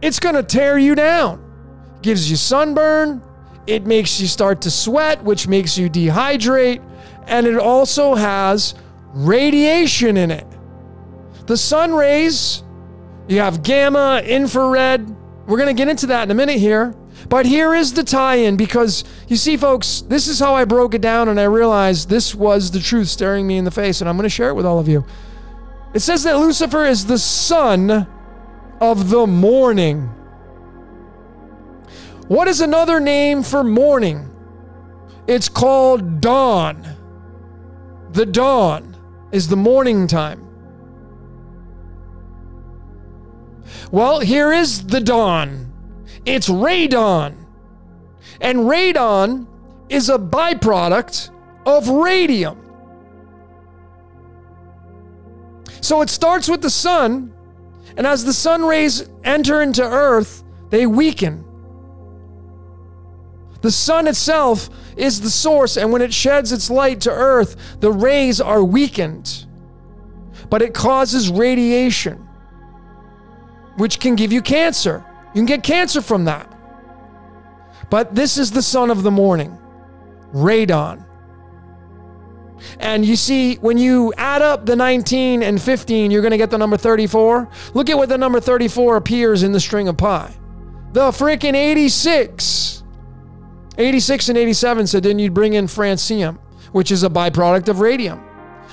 it's going to tear you down. Gives you sunburn, it makes you start to sweat, which makes you dehydrate, and it also has radiation in it. The sun rays, you have gamma, infrared. We're going to get into that in a minute here. But here is the tie in because you see, folks, this is how I broke it down and I realized this was the truth staring me in the face, and I'm going to share it with all of you. It says that Lucifer is the son of the morning. What is another name for morning? It's called dawn. The dawn is the morning time. Well, here is the dawn. It's radon. And radon is a byproduct of radium. So it starts with the sun, and as the sun rays enter into Earth, they weaken. The sun itself is the source, and when it sheds its light to Earth, the rays are weakened. But it causes radiation, which can give you cancer. You can get cancer from that. But this is the sun of the morning, radon. And you see, when you add up the 19 and 15, you're going to get the number 34. Look at what the number 34 appears in the string of pi. The freaking 86. 86 and 87 said then you'd bring in francium, which is a byproduct of radium.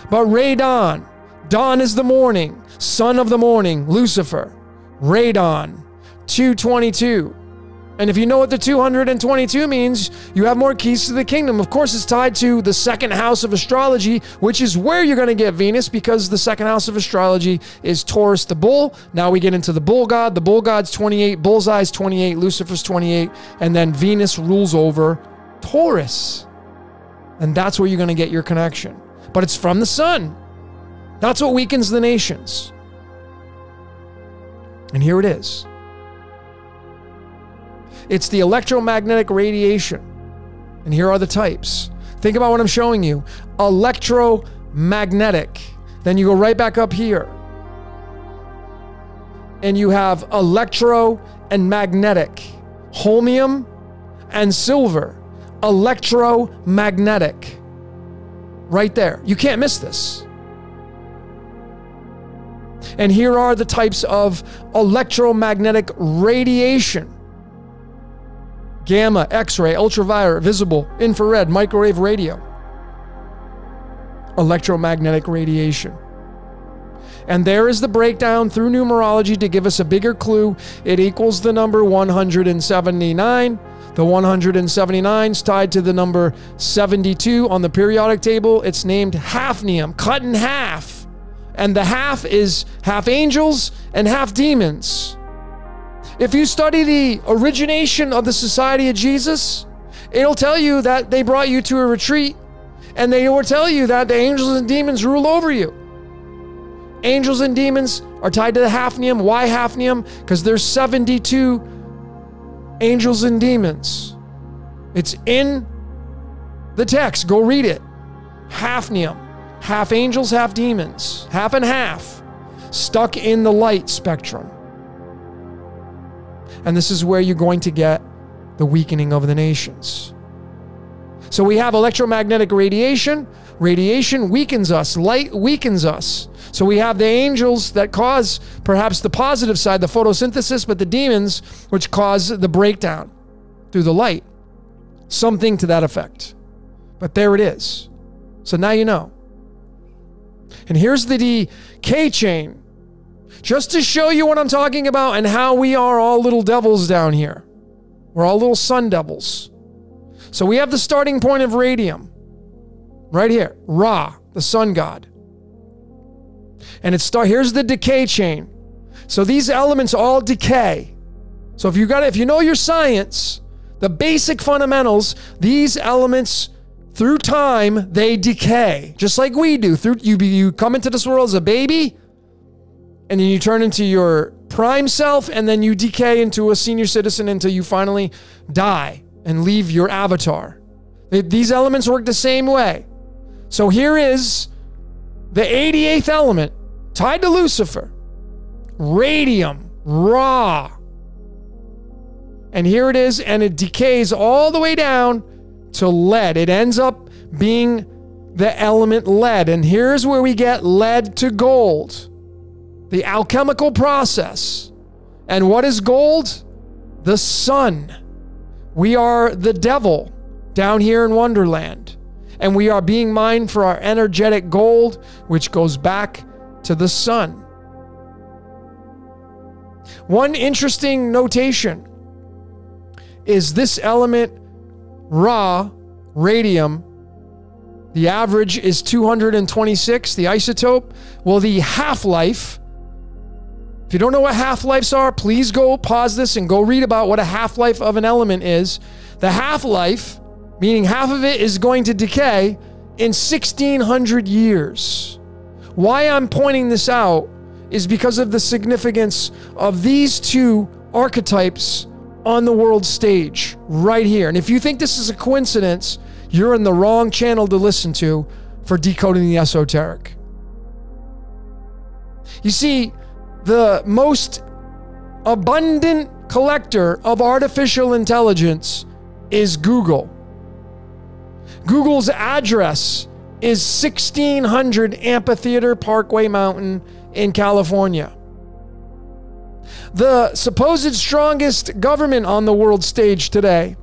But radon, dawn is the morning, son of the morning, Lucifer, radon, 222. And if you know what the 222 means, you have more keys to the kingdom. Of course, it's tied to the second house of astrology, which is where you're going to get Venus because the second house of astrology is Taurus, the bull. Now we get into the bull god. The bull god's 28, bullseye's 28, Lucifer's 28, and then Venus rules over Taurus. And that's where you're going to get your connection. But it's from the sun. That's what weakens the nations. And here it is. It's the electromagnetic radiation. And here are the types. Think about what I'm showing you electromagnetic. Then you go right back up here. And you have electro and magnetic, holmium and silver, electromagnetic. Right there. You can't miss this. And here are the types of electromagnetic radiation gamma, X ray, ultraviolet, visible, infrared, microwave radio, electromagnetic radiation. And there is the breakdown through numerology to give us a bigger clue. It equals the number 179. The 179 is tied to the number 72 on the periodic table. It's named hafnium, cut in half. And the half is half angels and half demons. If you study the origination of the Society of Jesus, it'll tell you that they brought you to a retreat and they will tell you that the angels and demons rule over you. Angels and demons are tied to the hafnium. Why hafnium? Because there's 72 angels and demons. It's in the text. Go read it. Hafnium. Half angels, half demons. Half and half. Stuck in the light spectrum. And this is where you're going to get the weakening of the nations. So we have electromagnetic radiation. Radiation weakens us, light weakens us. So we have the angels that cause perhaps the positive side, the photosynthesis, but the demons which cause the breakdown through the light. Something to that effect. But there it is. So now you know. And here's the decay chain just to show you what I'm talking about and how we are all little devils down here. We're all little sun devils. So we have the starting point of radium right here, Ra, the sun god. And it start here's the decay chain. So these elements all decay. So if you got if you know your science, the basic fundamentals, these elements through time they decay, just like we do. Through you you come into this world as a baby, and then you turn into your prime self, and then you decay into a senior citizen until you finally die and leave your avatar. These elements work the same way. So here is the 88th element tied to Lucifer radium, Ra. And here it is, and it decays all the way down to lead. It ends up being the element lead. And here's where we get lead to gold the alchemical process. And what is gold? The sun. We are the devil down here in Wonderland. And we are being mined for our energetic gold, which goes back to the sun. One interesting notation is this element, Ra, radium, the average is 226, the isotope. Well, the half life, if you don't know what half lives are, please go pause this and go read about what a half life of an element is. The half life, meaning half of it is going to decay in 1600 years. Why I'm pointing this out is because of the significance of these two archetypes on the world stage right here. And if you think this is a coincidence, you're in the wrong channel to listen to for decoding the esoteric. You see, the most abundant collector of artificial intelligence is Google. Google's address is 1600 Amphitheater Parkway Mountain in California. The supposed strongest government on the world stage today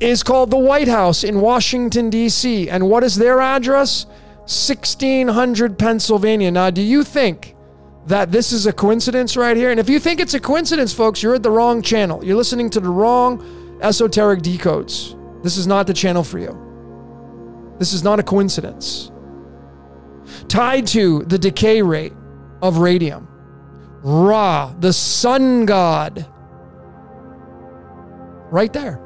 is called the White House in Washington, D.C. And what is their address? 1600 Pennsylvania. Now, do you think that this is a coincidence right here? And if you think it's a coincidence, folks, you're at the wrong channel. You're listening to the wrong esoteric decodes. This is not the channel for you. This is not a coincidence. Tied to the decay rate of radium, Ra, the sun god, right there.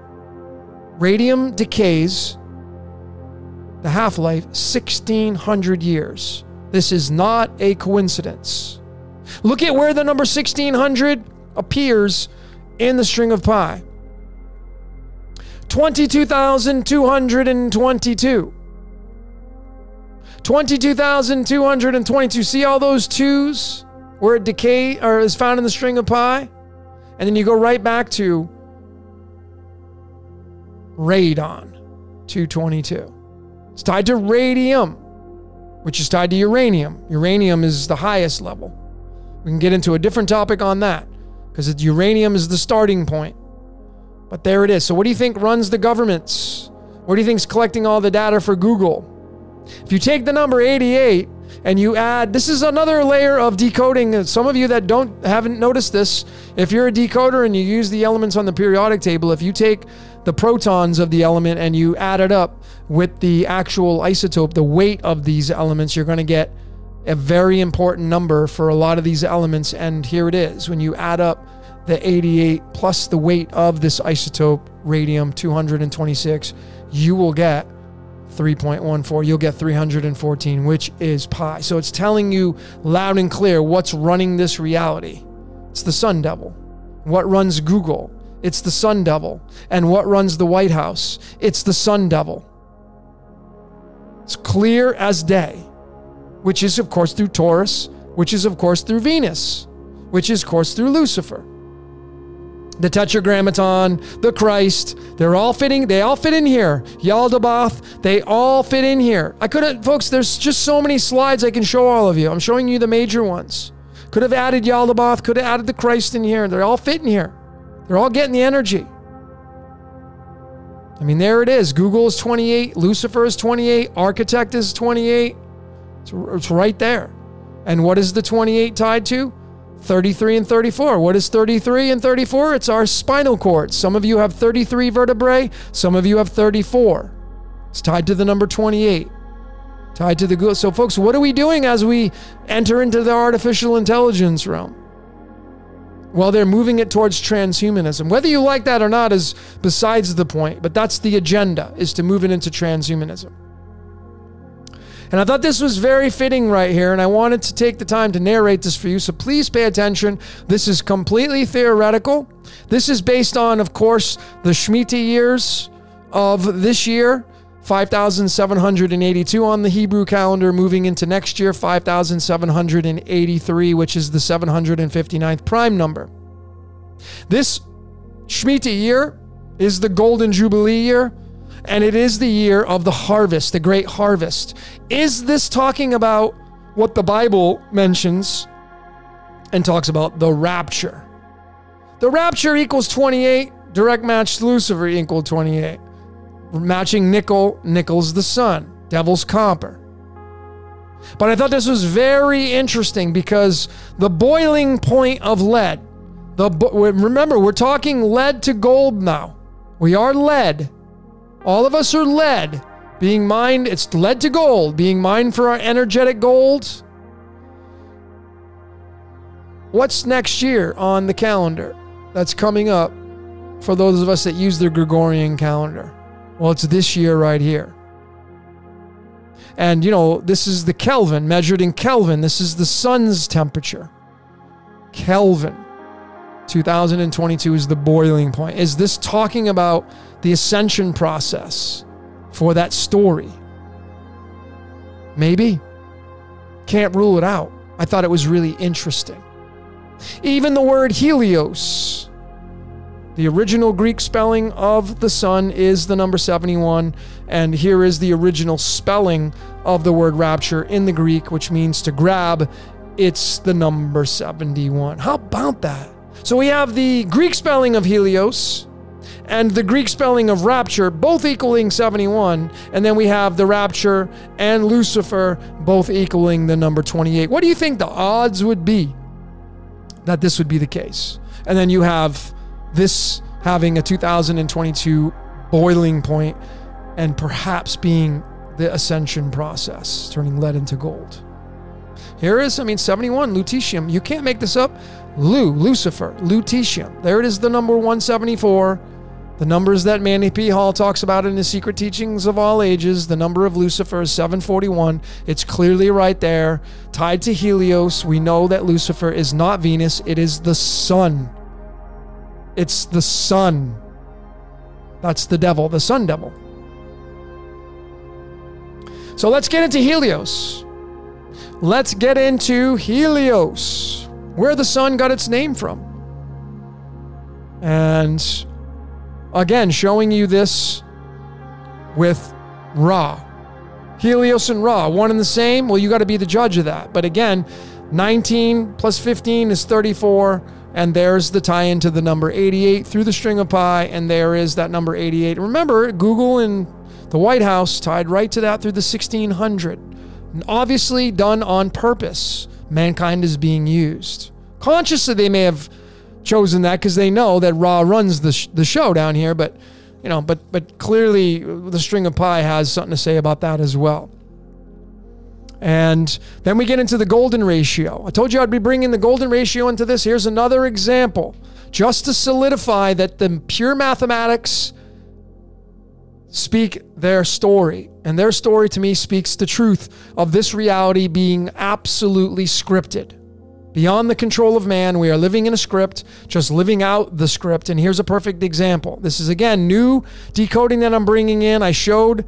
Radium decays the half life 1600 years. This is not a coincidence. Look at where the number 1600 appears in the string of pi 22,222. 22,222. See all those twos where it decay or is found in the string of pi? And then you go right back to radon 222. It's tied to radium, which is tied to uranium. Uranium is the highest level. We can get into a different topic on that because uranium is the starting point. But there it is. So, what do you think runs the governments? What do you think is collecting all the data for Google? If you take the number 88 and you add, this is another layer of decoding. Some of you that don't haven't noticed this, if you're a decoder and you use the elements on the periodic table, if you take the protons of the element and you add it up with the actual isotope, the weight of these elements, you're going to get a very important number for a lot of these elements. And here it is. When you add up the 88 plus the weight of this isotope, radium 226, you will get 3.14. You'll get 314, which is pi. So it's telling you loud and clear what's running this reality. It's the Sun Devil. What runs Google? It's the Sun Devil. And what runs the White House? It's the Sun Devil. It's clear as day, which is, of course, through Taurus, which is, of course, through Venus, which is, of course, through Lucifer the Tetragrammaton, the Christ. They're all fitting. They all fit in here. Yaldabaoth. They all fit in here. I could have, folks. There's just so many slides I can show all of you. I'm showing you the major ones. Could have added Yaldabaoth. Could have added the Christ in here. And they're all fitting here. They're all getting the energy. I mean, there it is. Google is 28. Lucifer is 28. Architect is 28. It's, right there. And what is the 28 tied to? 33 and 34. What is 33 and 34? It's our spinal cord. Some of you have 33 vertebrae, some of you have 34. It's tied to the number 28. Tied to the good. So, folks, what are we doing as we enter into the artificial intelligence realm? Well, they're moving it towards transhumanism. Whether you like that or not is besides the point, but that's the agenda, is to move it into transhumanism. And I thought this was very fitting right here, and I wanted to take the time to narrate this for you. So please pay attention. This is completely theoretical. This is based on, of course, the Shemitah years of this year. 5,782 on the Hebrew calendar, moving into next year, 5,783, which is the 759th prime number. This Shemitah year is the Golden Jubilee year and it is the year of the harvest, the great harvest. Is this talking about what the Bible mentions and talks about the rapture? The rapture equals 28, direct match Lucifer equal 28. Matching nickel, nickel's the sun, devil's copper. But I thought this was very interesting because the boiling point of lead, the remember we're talking lead to gold now. We are lead All of us are lead, being mined, it's lead to gold, being mined for our energetic gold. What's next year on the calendar that's coming up for those of us that use the Gregorian calendar? Well, it's this year right here. And, you know, this is the Kelvin, measured in Kelvin. This is the sun's temperature. Kelvin. 2022 is the boiling point. Is this talking about the ascension process for that story? Maybe. Can't rule it out. I thought it was really interesting. Even the word Helios, the original Greek spelling of the sun is the number 71, and here is the original spelling of the word rapture in the Greek, which means to grab. It's the number 71. How about that? So we have the Greek spelling of Helios and the Greek spelling of rapture, both equaling 71, and then we have the rapture and Lucifer, both equaling the number 28. What do you think the odds would be that this would be the case? And then you have this having a 2022 boiling point and perhaps being the ascension process, turning lead into gold. Here is, I mean, 71, lutetium. You can't make this up. Lu, Lucifer, lutetium. There it is, the number 174. The numbers that Manly P. Hall talks about in his Secret Teachings of All Ages, the number of Lucifer is 741. It's clearly right there, tied to Helios. We know that Lucifer is not Venus, it is the sun. It's the sun. That's the devil, the sun devil. So let's get into Helios. Let's get into Helios, where the sun got its name from. And again, showing you this with Ra. Helios and Ra, one and the same. Well, you got to be the judge of that. But again, 19 plus 15 is 34. And there's the tie into the number 88 through the string of pi. And there is that number 88. Remember, Google and the White House tied right to that through the 1600. And obviously done on purpose. Mankind is being used. Consciously, they may have chosen that because they know that Ra runs the, sh- the show down here, but you know, but but clearly the string of pi has something to say about that as well. And then we get into the golden ratio. I told you I'd be bringing the golden ratio into this. Here's another example, just to solidify that the pure mathematics speak their story. And their story to me speaks the truth of this reality being absolutely scripted. Beyond the control of man, we are living in a script, just living out the script. And here's a perfect example. This is again new decoding that I'm bringing in. I showed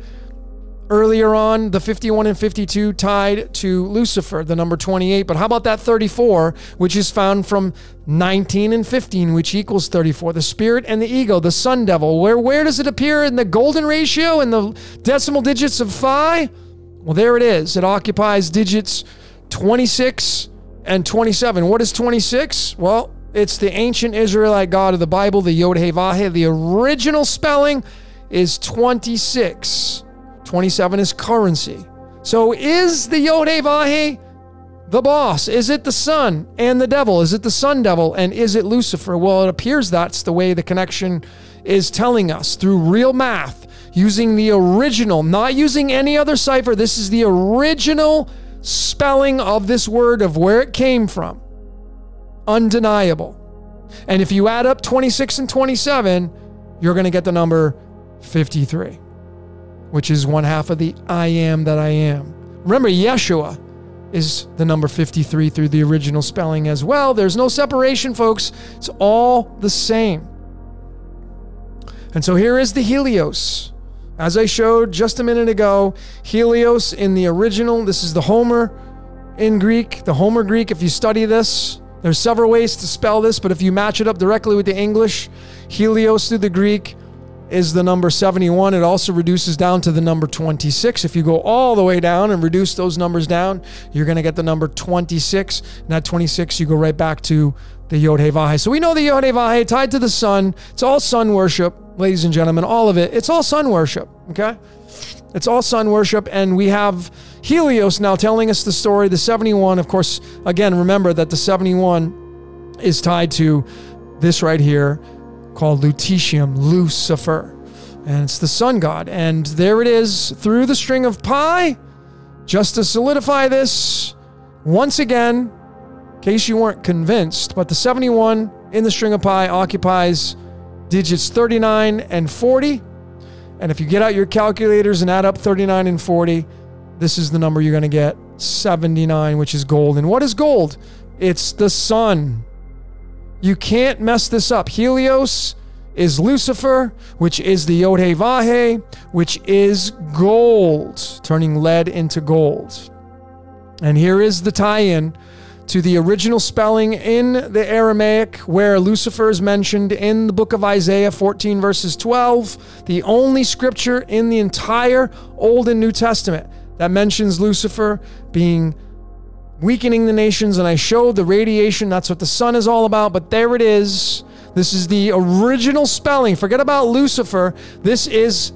earlier on the 51 and 52 tied to Lucifer, the number 28. But how about that 34, which is found from 19 and 15, which equals 34? The spirit and the ego, the sun devil. Where, where does it appear in the golden ratio in the decimal digits of phi? Well, there it is. It occupies digits 26 and 27. What is 26? Well, it's the ancient Israelite God of the Bible, the Yod He Vahe. The original spelling is 26. 27 is currency. So is the Yod He Vahe the boss? Is it the sun and the devil? Is it the sun devil? And is it Lucifer? Well, it appears that's the way the connection is telling us through real math, using the original, not using any other cipher. This is the original spelling of this word of where it came from. Undeniable. And if you add up 26 and 27, you're going to get the number 53, which is one half of the I am that I am. Remember, Yeshua is the number 53 through the original spelling as well. There's no separation, folks. It's all the same. And so here is the Helios. As I showed just a minute ago, Helios in the original, this is the Homer in Greek, the Homer Greek. If you study this, there's several ways to spell this, but if you match it up directly with the English, Helios through the Greek is the number 71. It also reduces down to the number 26. If you go all the way down and reduce those numbers down, you're going to get the number 26. And that 26, you go right back to the Yod He Vahe. So we know the Yod He Vahe tied to the sun. It's all sun worship, ladies and gentlemen, all of it. It's all sun worship, okay? It's all sun worship. And we have Helios now telling us the story. The 71, of course, again, remember that the 71 is tied to this right here called lutetium, Lucifer. And it's the sun god. And there it is through the string of pi. Just to solidify this, once again, in case you weren't convinced, but the 71 in the string of pi occupies digits 39 and 40. And if you get out your calculators and add up 39 and 40, this is the number you're going to get 79, which is gold. And what is gold? It's the sun. You can't mess this up. Helios is Lucifer, which is the Yod He Vahe, which is gold, turning lead into gold. And here is the tie in to the original spelling in the Aramaic, where Lucifer is mentioned in the book of Isaiah 14, verses 12, the only scripture in the entire Old and New Testament that mentions Lucifer being weakening the nations. And I showed the radiation, that's what the sun is all about, but there it is. This is the original spelling. Forget about Lucifer. This is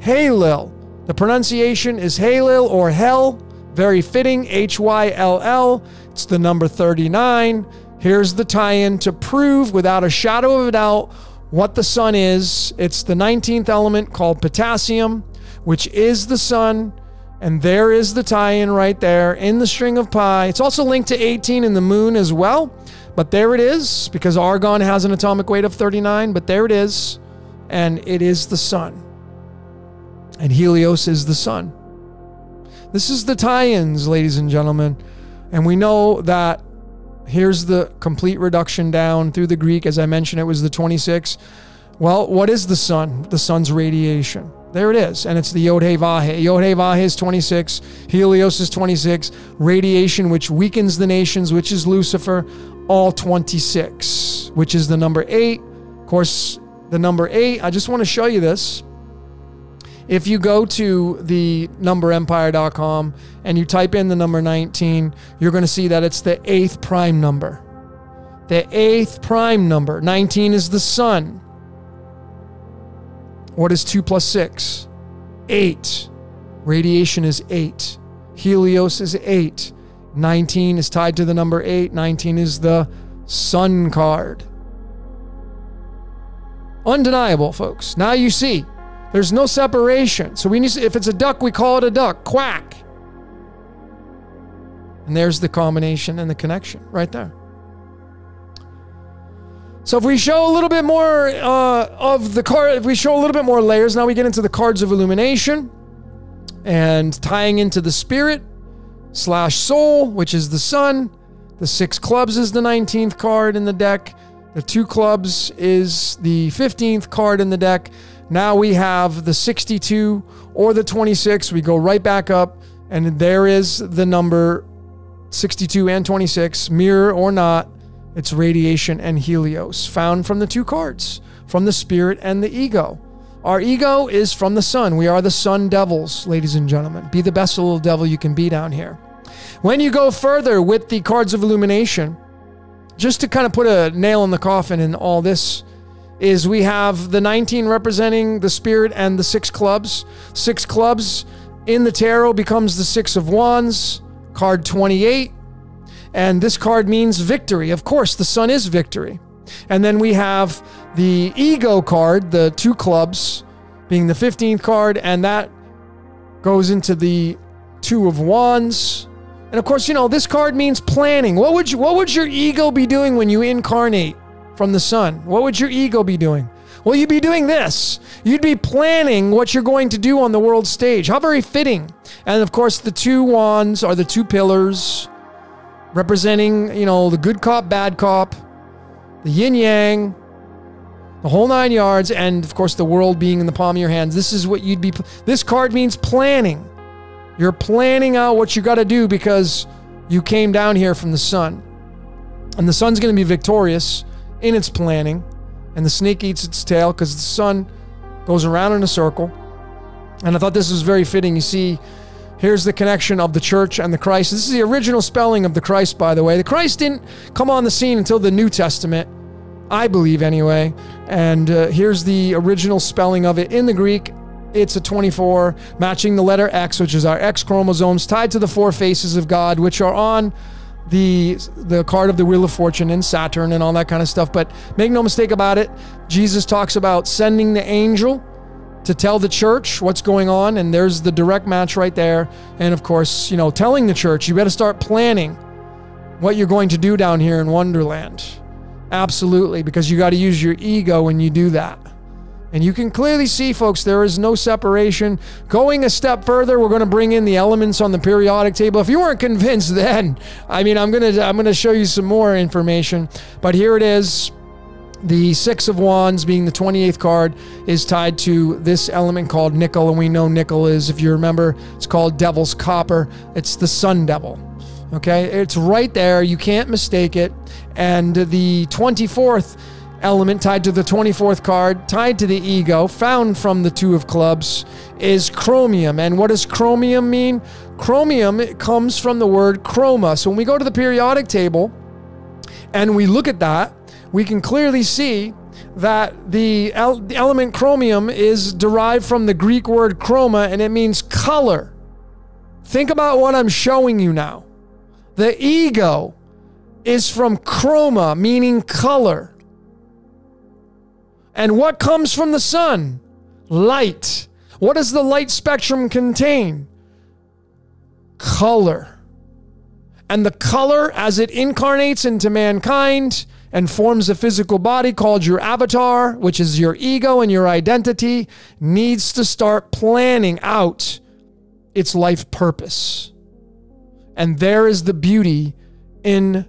Halil. The pronunciation is Halil or Hell. Very fitting. H Y L L. It's the number 39. Here's the tie in to prove without a shadow of a doubt what the sun is. It's the 19th element called potassium, which is the sun. And there is the tie in right there in the string of pi. It's also linked to 18 in the moon as well. But there it is because argon has an atomic weight of 39. But there it is. And it is the sun. And Helios is the sun. This is the tie ins, ladies and gentlemen. And we know that here's the complete reduction down through the Greek. As I mentioned, it was the 26. Well, what is the sun? The sun's radiation. There it is. And it's the Yod He Vahe. Yod He Vahe is 26. Helios is 26. Radiation, which weakens the nations, which is Lucifer, all 26, which is the number eight. Of course, the number eight, I just want to show you this. If you go to the numberempire.com and you type in the number 19, you're going to see that it's the eighth prime number. The eighth prime number. 19 is the sun. What is 2 plus 6? 8. Radiation is 8. Helios is 8. 19 is tied to the number 8. 19 is the sun card. Undeniable, folks. Now you see. There's no separation. So we need to, if it's a duck, we call it a duck. Quack. And there's the combination and the connection right there. So if we show a little bit more uh, of the card, if we show a little bit more layers, now we get into the cards of illumination and tying into the spirit slash soul, which is the sun. The six clubs is the 19th card in the deck. The two clubs is the 15th card in the deck. Now we have the 62 or the 26. We go right back up, and there is the number 62 and 26, mirror or not. It's radiation and Helios, found from the two cards, from the spirit and the ego. Our ego is from the sun. We are the sun devils, ladies and gentlemen. Be the best little devil you can be down here. When you go further with the cards of illumination, just to kind of put a nail in the coffin in all this, is we have the 19 representing the spirit and the six clubs. Six clubs in the tarot becomes the six of wands, card 28. And this card means victory. Of course, the sun is victory. And then we have the ego card, the two clubs, being the 15th card, and that goes into the two of wands. And of course, you know, this card means planning. What would you what would your ego be doing when you incarnate from the sun? What would your ego be doing? Well, you'd be doing this. You'd be planning what you're going to do on the world stage. How very fitting. And of course, the two wands are the two pillars representing, you know, the good cop, bad cop, the yin yang, the whole nine yards, and of course, the world being in the palm of your hands. This is what you'd be. This card means planning. You're planning out what you got to do because you came down here from the sun. And the sun's going to be victorious in its planning. And the snake eats its tail because the sun goes around in a circle. And I thought this was very fitting. You see, here's the connection of the church and the Christ. This is the original spelling of the Christ, by the way. The Christ didn't come on the scene until the New Testament, I believe, anyway. And uh, here's the original spelling of it in the Greek. It's a 24, matching the letter X, which is our X chromosomes, tied to the four faces of God, which are on the the card of the Wheel of Fortune and Saturn and all that kind of stuff. But make no mistake about it, Jesus talks about sending the angel to tell the church what's going on, and there's the direct match right there. And of course, you know, telling the church, you better start planning what you're going to do down here in Wonderland. Absolutely, because you got to use your ego when you do that. And you can clearly see, folks, there is no separation. Going a step further, we're going to bring in the elements on the periodic table. If you weren't convinced (laughs) then, I mean, I'm going to I'm going to show you some more information. But here it is. The Six of Wands, being the 28th card, is tied to this element called nickel. And we know nickel is, if you remember, it's called Devil's Copper. It's the Sun Devil. Okay, it's right there. You can't mistake it. And the 24th element tied to the 24th card, tied to the ego, found from the Two of Clubs, is chromium. And what does chromium mean? Chromium comes from the word chroma. So when we go to the periodic table and we look at that, we can clearly see that the, el- the element chromium is derived from the Greek word chroma and it means color. Think about what I'm showing you now. The ego is from chroma, meaning color. And what comes from the sun? Light. What does the light spectrum contain? Color. And the color, as it incarnates into mankind and forms a physical body called your avatar, which is your ego and your identity, needs to start planning out its life purpose. And there is the beauty in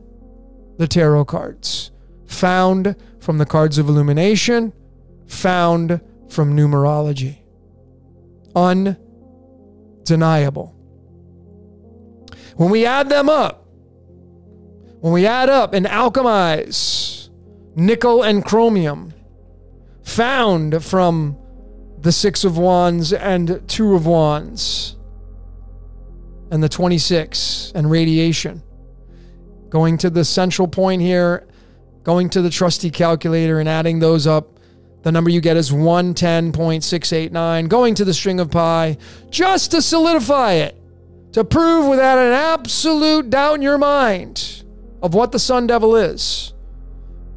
the tarot cards, found from the cards of illumination, found from numerology. Undeniable. When we add them up, when we add up and alchemize nickel and chromium, found from the Six of Wands and Two of Wands, and the 26 and radiation. Going to the central point here, going to the trusty calculator and adding those up, the number you get is 110.689. Going to the string of pi just to solidify it, to prove without an absolute doubt in your mind of what the Sun Devil is.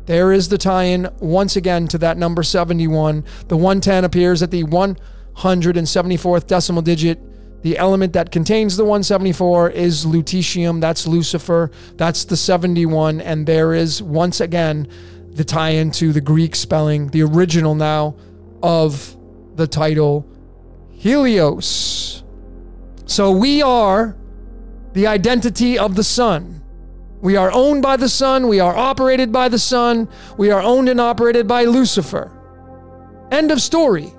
There is the tie in once again to that number 71. The 110 appears at the 174th decimal digit. The element that contains the 174 is lutetium. That's Lucifer. That's the 71. And there is once again the tie in to the Greek spelling, the original now of the title Helios. So we are the identity of the sun. We are owned by the sun. We are operated by the sun. We are owned and operated by Lucifer. End of story.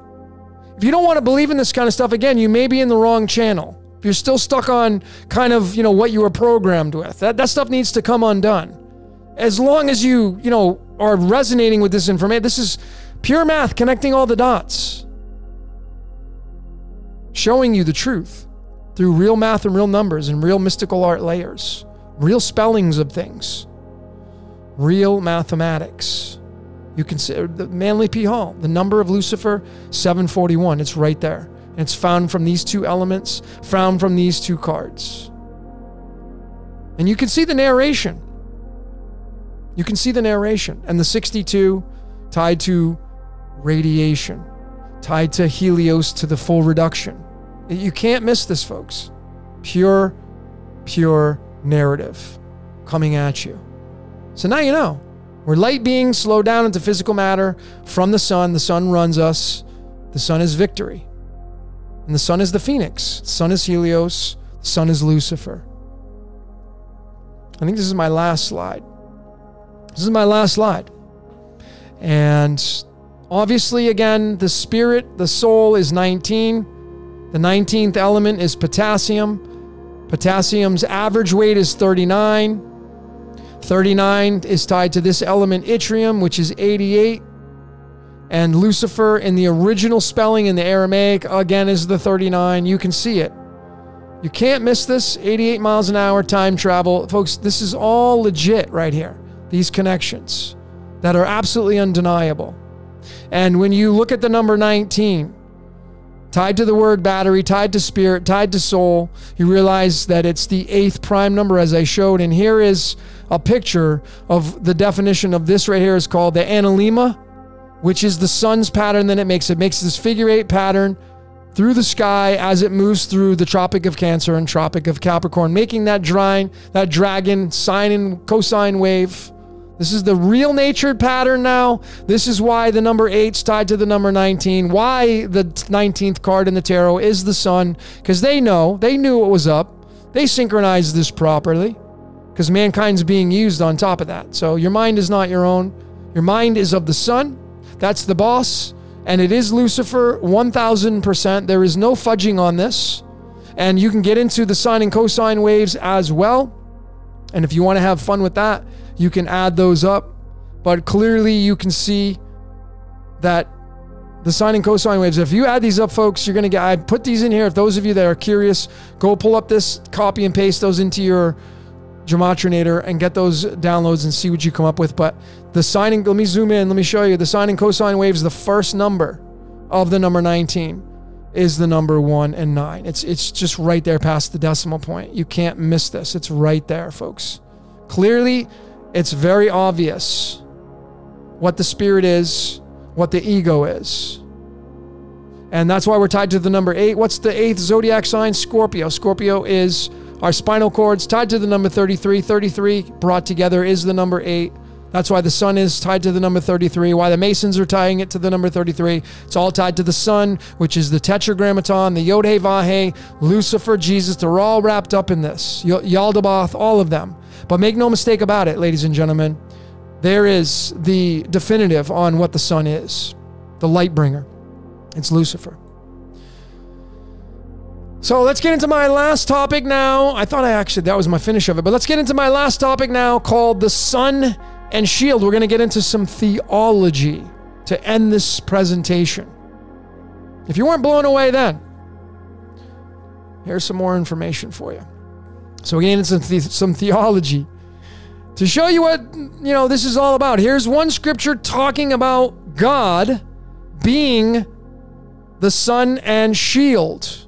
If you don't want to believe in this kind of stuff, again, you may be in the wrong channel. If you're still stuck on kind of, you know, what you were programmed with, that, that stuff needs to come undone. As long as you, you know, are resonating with this information, this is pure math connecting all the dots, showing you the truth through real math and real numbers and real mystical art layers, real spellings of things, real mathematics. You can consider the Manly P. Hall, the number of Lucifer, 741. It's right there. And it's found from these two elements, found from these two cards. And you can see the narration. You can see the narration. And the 62 tied to radiation, tied to Helios to the full reduction. You can't miss this, folks. Pure, pure narrative coming at you. So now you know. We're light beings slowed down into physical matter from the sun. The sun runs us. The sun is victory. And the sun is the phoenix. The sun is Helios. The sun is Lucifer. I think this is my last slide. This is my last slide. And obviously, again, the spirit, the soul is 19. The 19th element is potassium. Potassium's average weight is 39. 39 is tied to this element yttrium, which is 88. And Lucifer in the original spelling in the Aramaic, again, is the 39. You can see it. You can't miss this 88 miles an hour time travel. Folks, this is all legit right here. These connections that are absolutely undeniable. And when you look at the number 19, tied to the word battery, tied to spirit, tied to soul, you realize that it's the eighth prime number as I showed. And here is a picture of the definition of this right here is called the analemma, which is the sun's pattern. Then it makes it makes this figure eight pattern through the sky as it moves through the Tropic of Cancer and Tropic of Capricorn, making that drawing that dragon sine and cosine wave. This is the real natured pattern now. This is why the number eight's tied to the number 19. Why the 19th card in the tarot is the sun, because they know, they knew what was up. They synchronized this properly, because mankind's being used on top of that. So your mind is not your own. Your mind is of the sun. That's the boss. And it is Lucifer 1000%. There is no fudging on this. And you can get into the sine and cosine waves as well. And if you want to have fun with that, you can add those up. But clearly, you can see that the sine and cosine waves, if you add these up, folks, you're going to get. I put these in here. If those of you that are curious, go pull up this, copy and paste those into your Gematrinator and get those downloads and see what you come up with. But the sine and let me zoom in, let me show you. The sine and cosine waves, the first number of the number 19 is the number one and nine. It's it's just right there past the decimal point. You can't miss this. It's right there, folks. Clearly, it's very obvious what the spirit is, what the ego is. And that's why we're tied to the number eight. What's the eighth zodiac sign? Scorpio. Scorpio is our spinal cords tied to the number 33. 33 brought together is the number eight. That's why the sun is tied to the number 33, why the Masons are tying it to the number 33. It's all tied to the sun, which is the Tetragrammaton, the Yod He Vahe, Lucifer, Jesus. They're all wrapped up in this. Yaldabaoth, all of them. But make no mistake about it, ladies and gentlemen, there is the definitive on what the sun is the light bringer. It's Lucifer. So let's get into my last topic now. I thought I actually, that was my finish of it, but let's get into my last topic now called the sun and shield. We're going to get into some theology to end this presentation. If you weren't blown away then, here's some more information for you. So get into some, the- some theology to show you what you know this is all about. Here's one scripture talking about God being the sun and shield.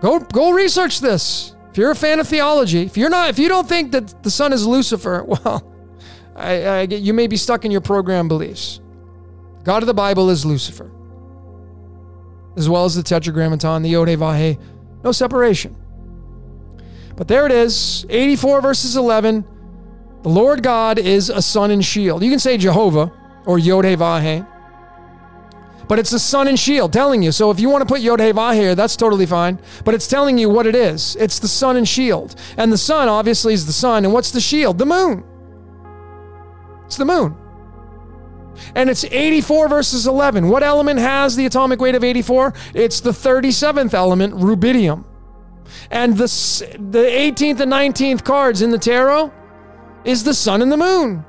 Go go research this. If you're a fan of theology, if you're not, if you don't think that the sun is Lucifer, (laughs) well, I, I you may be stuck in your program beliefs. God of the Bible is Lucifer, as well as the Tetragrammaton, the Yod He Vahe. No separation. But there it is, 84 verses 11. The Lord God is a sun and shield. You can say Jehovah or Yod He but it's the sun and shield telling you. So if you want to put Yod He here, that's totally fine. But it's telling you what it is. It's the sun and shield. And the sun obviously is the sun. And what's the shield? The moon. It's the moon. And it's 84 verses 11. What element has the atomic weight of 84? It's the 37th element, rubidium. And the, the 18th and 19th cards in the tarot is the sun and the moon.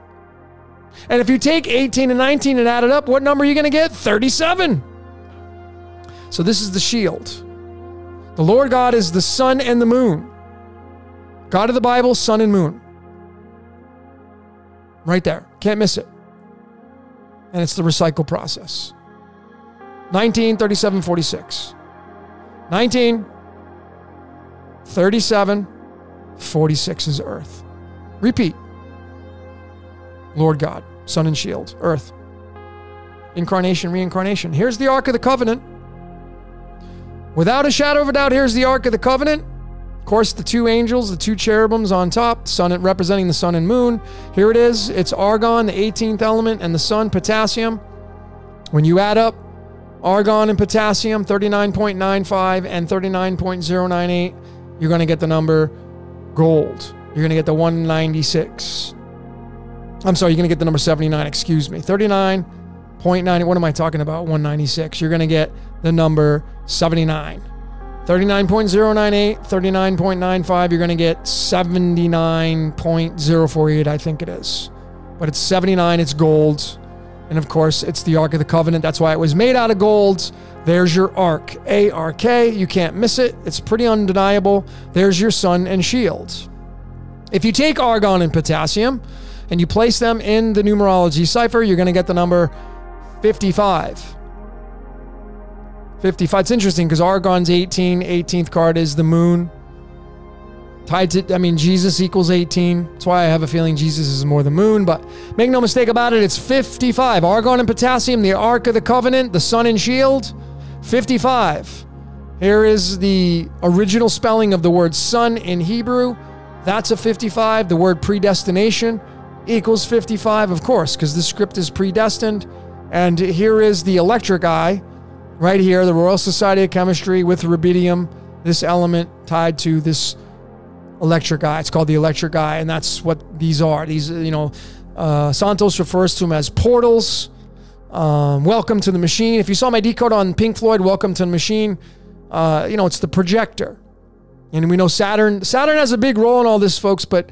And if you take 18 and 19 and add it up, what number are you going to get? 37. So this is the shield. The Lord God is the sun and the moon. God of the Bible, sun and moon. Right there. Can't miss it. And it's the recycle process. 19, 37, 46. 19, 37, 46 is earth. Repeat. Lord God, Sun and Shield, Earth. Incarnation, reincarnation. Here's the Ark of the Covenant. Without a shadow of a doubt, here's the Ark of the Covenant. Of course, the two angels, the two cherubims on top, sun representing the sun and moon. Here it is. It's argon, the 18th element, and the sun, potassium. When you add up argon and potassium, 39.95 and 39.098, you're going to get the number gold. You're going to get the 196. I'm sorry, you're going to get the number 79, excuse me. 39.9. What am I talking about? 196. You're going to get the number 79. 39.098, 39.95. You're going to get 79.048, I think it is. But it's 79, it's gold. And of course, it's the Ark of the Covenant. That's why it was made out of gold. There's your Ark. A R K. You can't miss it. It's pretty undeniable. There's your sun and shield. If you take argon and potassium and you place them in the numerology cipher, you're going to get the number 55. 55. It's interesting because argon's 18, 18th card is the moon. Tied to, I mean, Jesus equals 18. That's why I have a feeling Jesus is more the moon, but make no mistake about it, it's 55. Argon and potassium, the Ark of the Covenant, the sun and shield, 55. Here is the original spelling of the word sun in Hebrew. That's a 55. The word predestination equals 55, of course, because the script is predestined. And here is the electric eye, right here, the Royal Society of Chemistry with rubidium, this element tied to this electric eye. It's called the electric eye, and that's what these are. These, you know, uh, Santos refers to them as portals. Um, welcome to the machine. If you saw my decode on Pink Floyd, welcome to the machine. Uh, you know, it's the projector, and we know Saturn. Saturn has a big role in all this, folks. But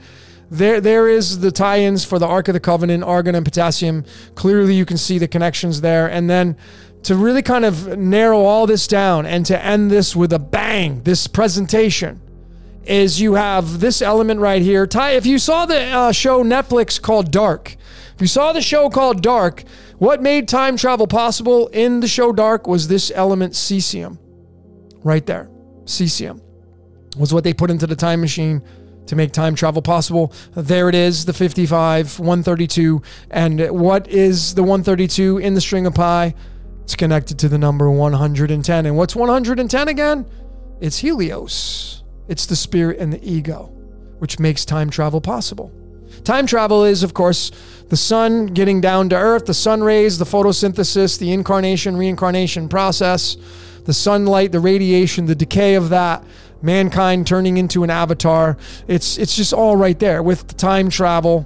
there, there is the tie-ins for the Ark of the Covenant, argon and potassium. Clearly, you can see the connections there, and then to really kind of narrow all this down and to end this with a bang, this presentation is you have this element right here. Ty, if you saw the uh, show Netflix called Dark, if you saw the show called Dark, what made time travel possible in the show Dark was this element cesium, right there. Cesium was what they put into the time machine to make time travel possible. There it is, the 55, 132. And what is the 132 in the string of pi? It's connected to the number 110. And what's 110 again? It's Helios. It's the spirit and the ego, which makes time travel possible. Time travel is, of course, the sun getting down to earth, the sun rays, the photosynthesis, the incarnation, reincarnation process, the sunlight, the radiation, the decay of that, mankind turning into an avatar. It's it's just all right there with the time travel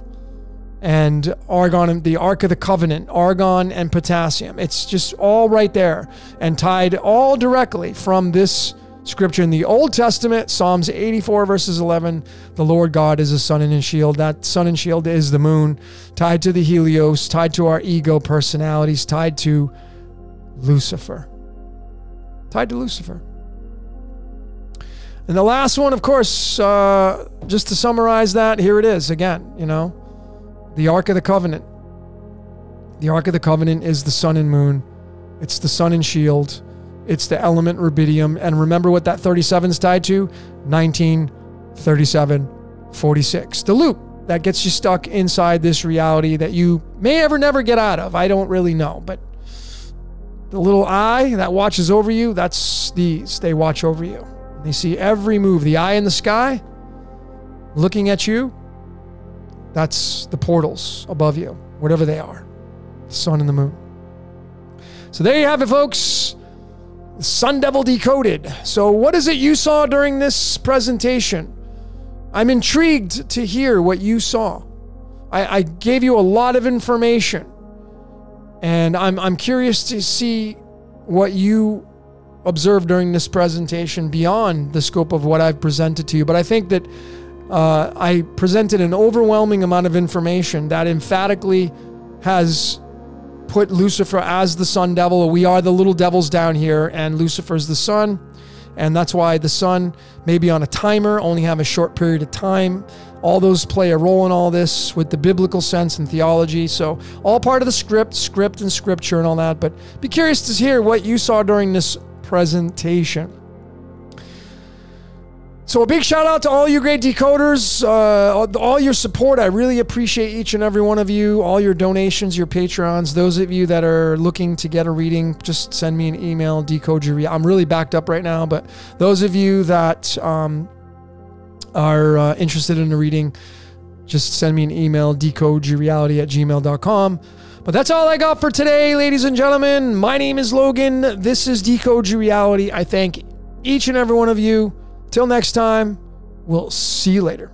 and argon the ark of the covenant argon and potassium it's just all right there and tied all directly from this scripture in the Old Testament, Psalms 84, verses 11. The Lord God is a sun and a shield. That sun and shield is the moon, tied to the Helios, tied to our ego personalities, tied to Lucifer. Tied to Lucifer. And the last one, of course, uh, just to summarize that, here it is again, you know, the Ark of the Covenant. The Ark of the Covenant is the sun and moon, it's the sun and shield. It's the element rubidium. And remember what that 37 is tied to? 1937 46. The loop that gets you stuck inside this reality that you may ever never get out of. I don't really know. But the little eye that watches over you, that's these. They watch over you. They see every move. The eye in the sky looking at you, that's the portals above you, whatever they are the sun and the moon. So there you have it, folks. Sun Devil Decoded. So, what is it you saw during this presentation? I'm intrigued to hear what you saw. I, I gave you a lot of information, and I'm, I'm curious to see what you observed during this presentation beyond the scope of what I've presented to you. But I think that uh, I presented an overwhelming amount of information that emphatically has put Lucifer as the sun devil. We are the little devils down here, and Lucifer's the sun. And that's why the sun may be on a timer, only have a short period of time. All those play a role in all this with the biblical sense and theology. So, all part of the script, script and scripture and all that. But be curious to hear what you saw during this presentation. So a big shout out to all you great decoders, uh, all- your support. I really appreciate each and every one of you, all your donations, your patrons. Those of you that are looking to get a reading, just send me an email, decode your. Re- I'm really backed up right now, but those of you that um, are uh, interested in a reading, just send me an email, decodeyourreality at gmail.com. But that's all I got for today, ladies and gentlemen. My name is Logan. This is Decode Your Reality. I thank each and every one of you. Till next time, we'll see you later.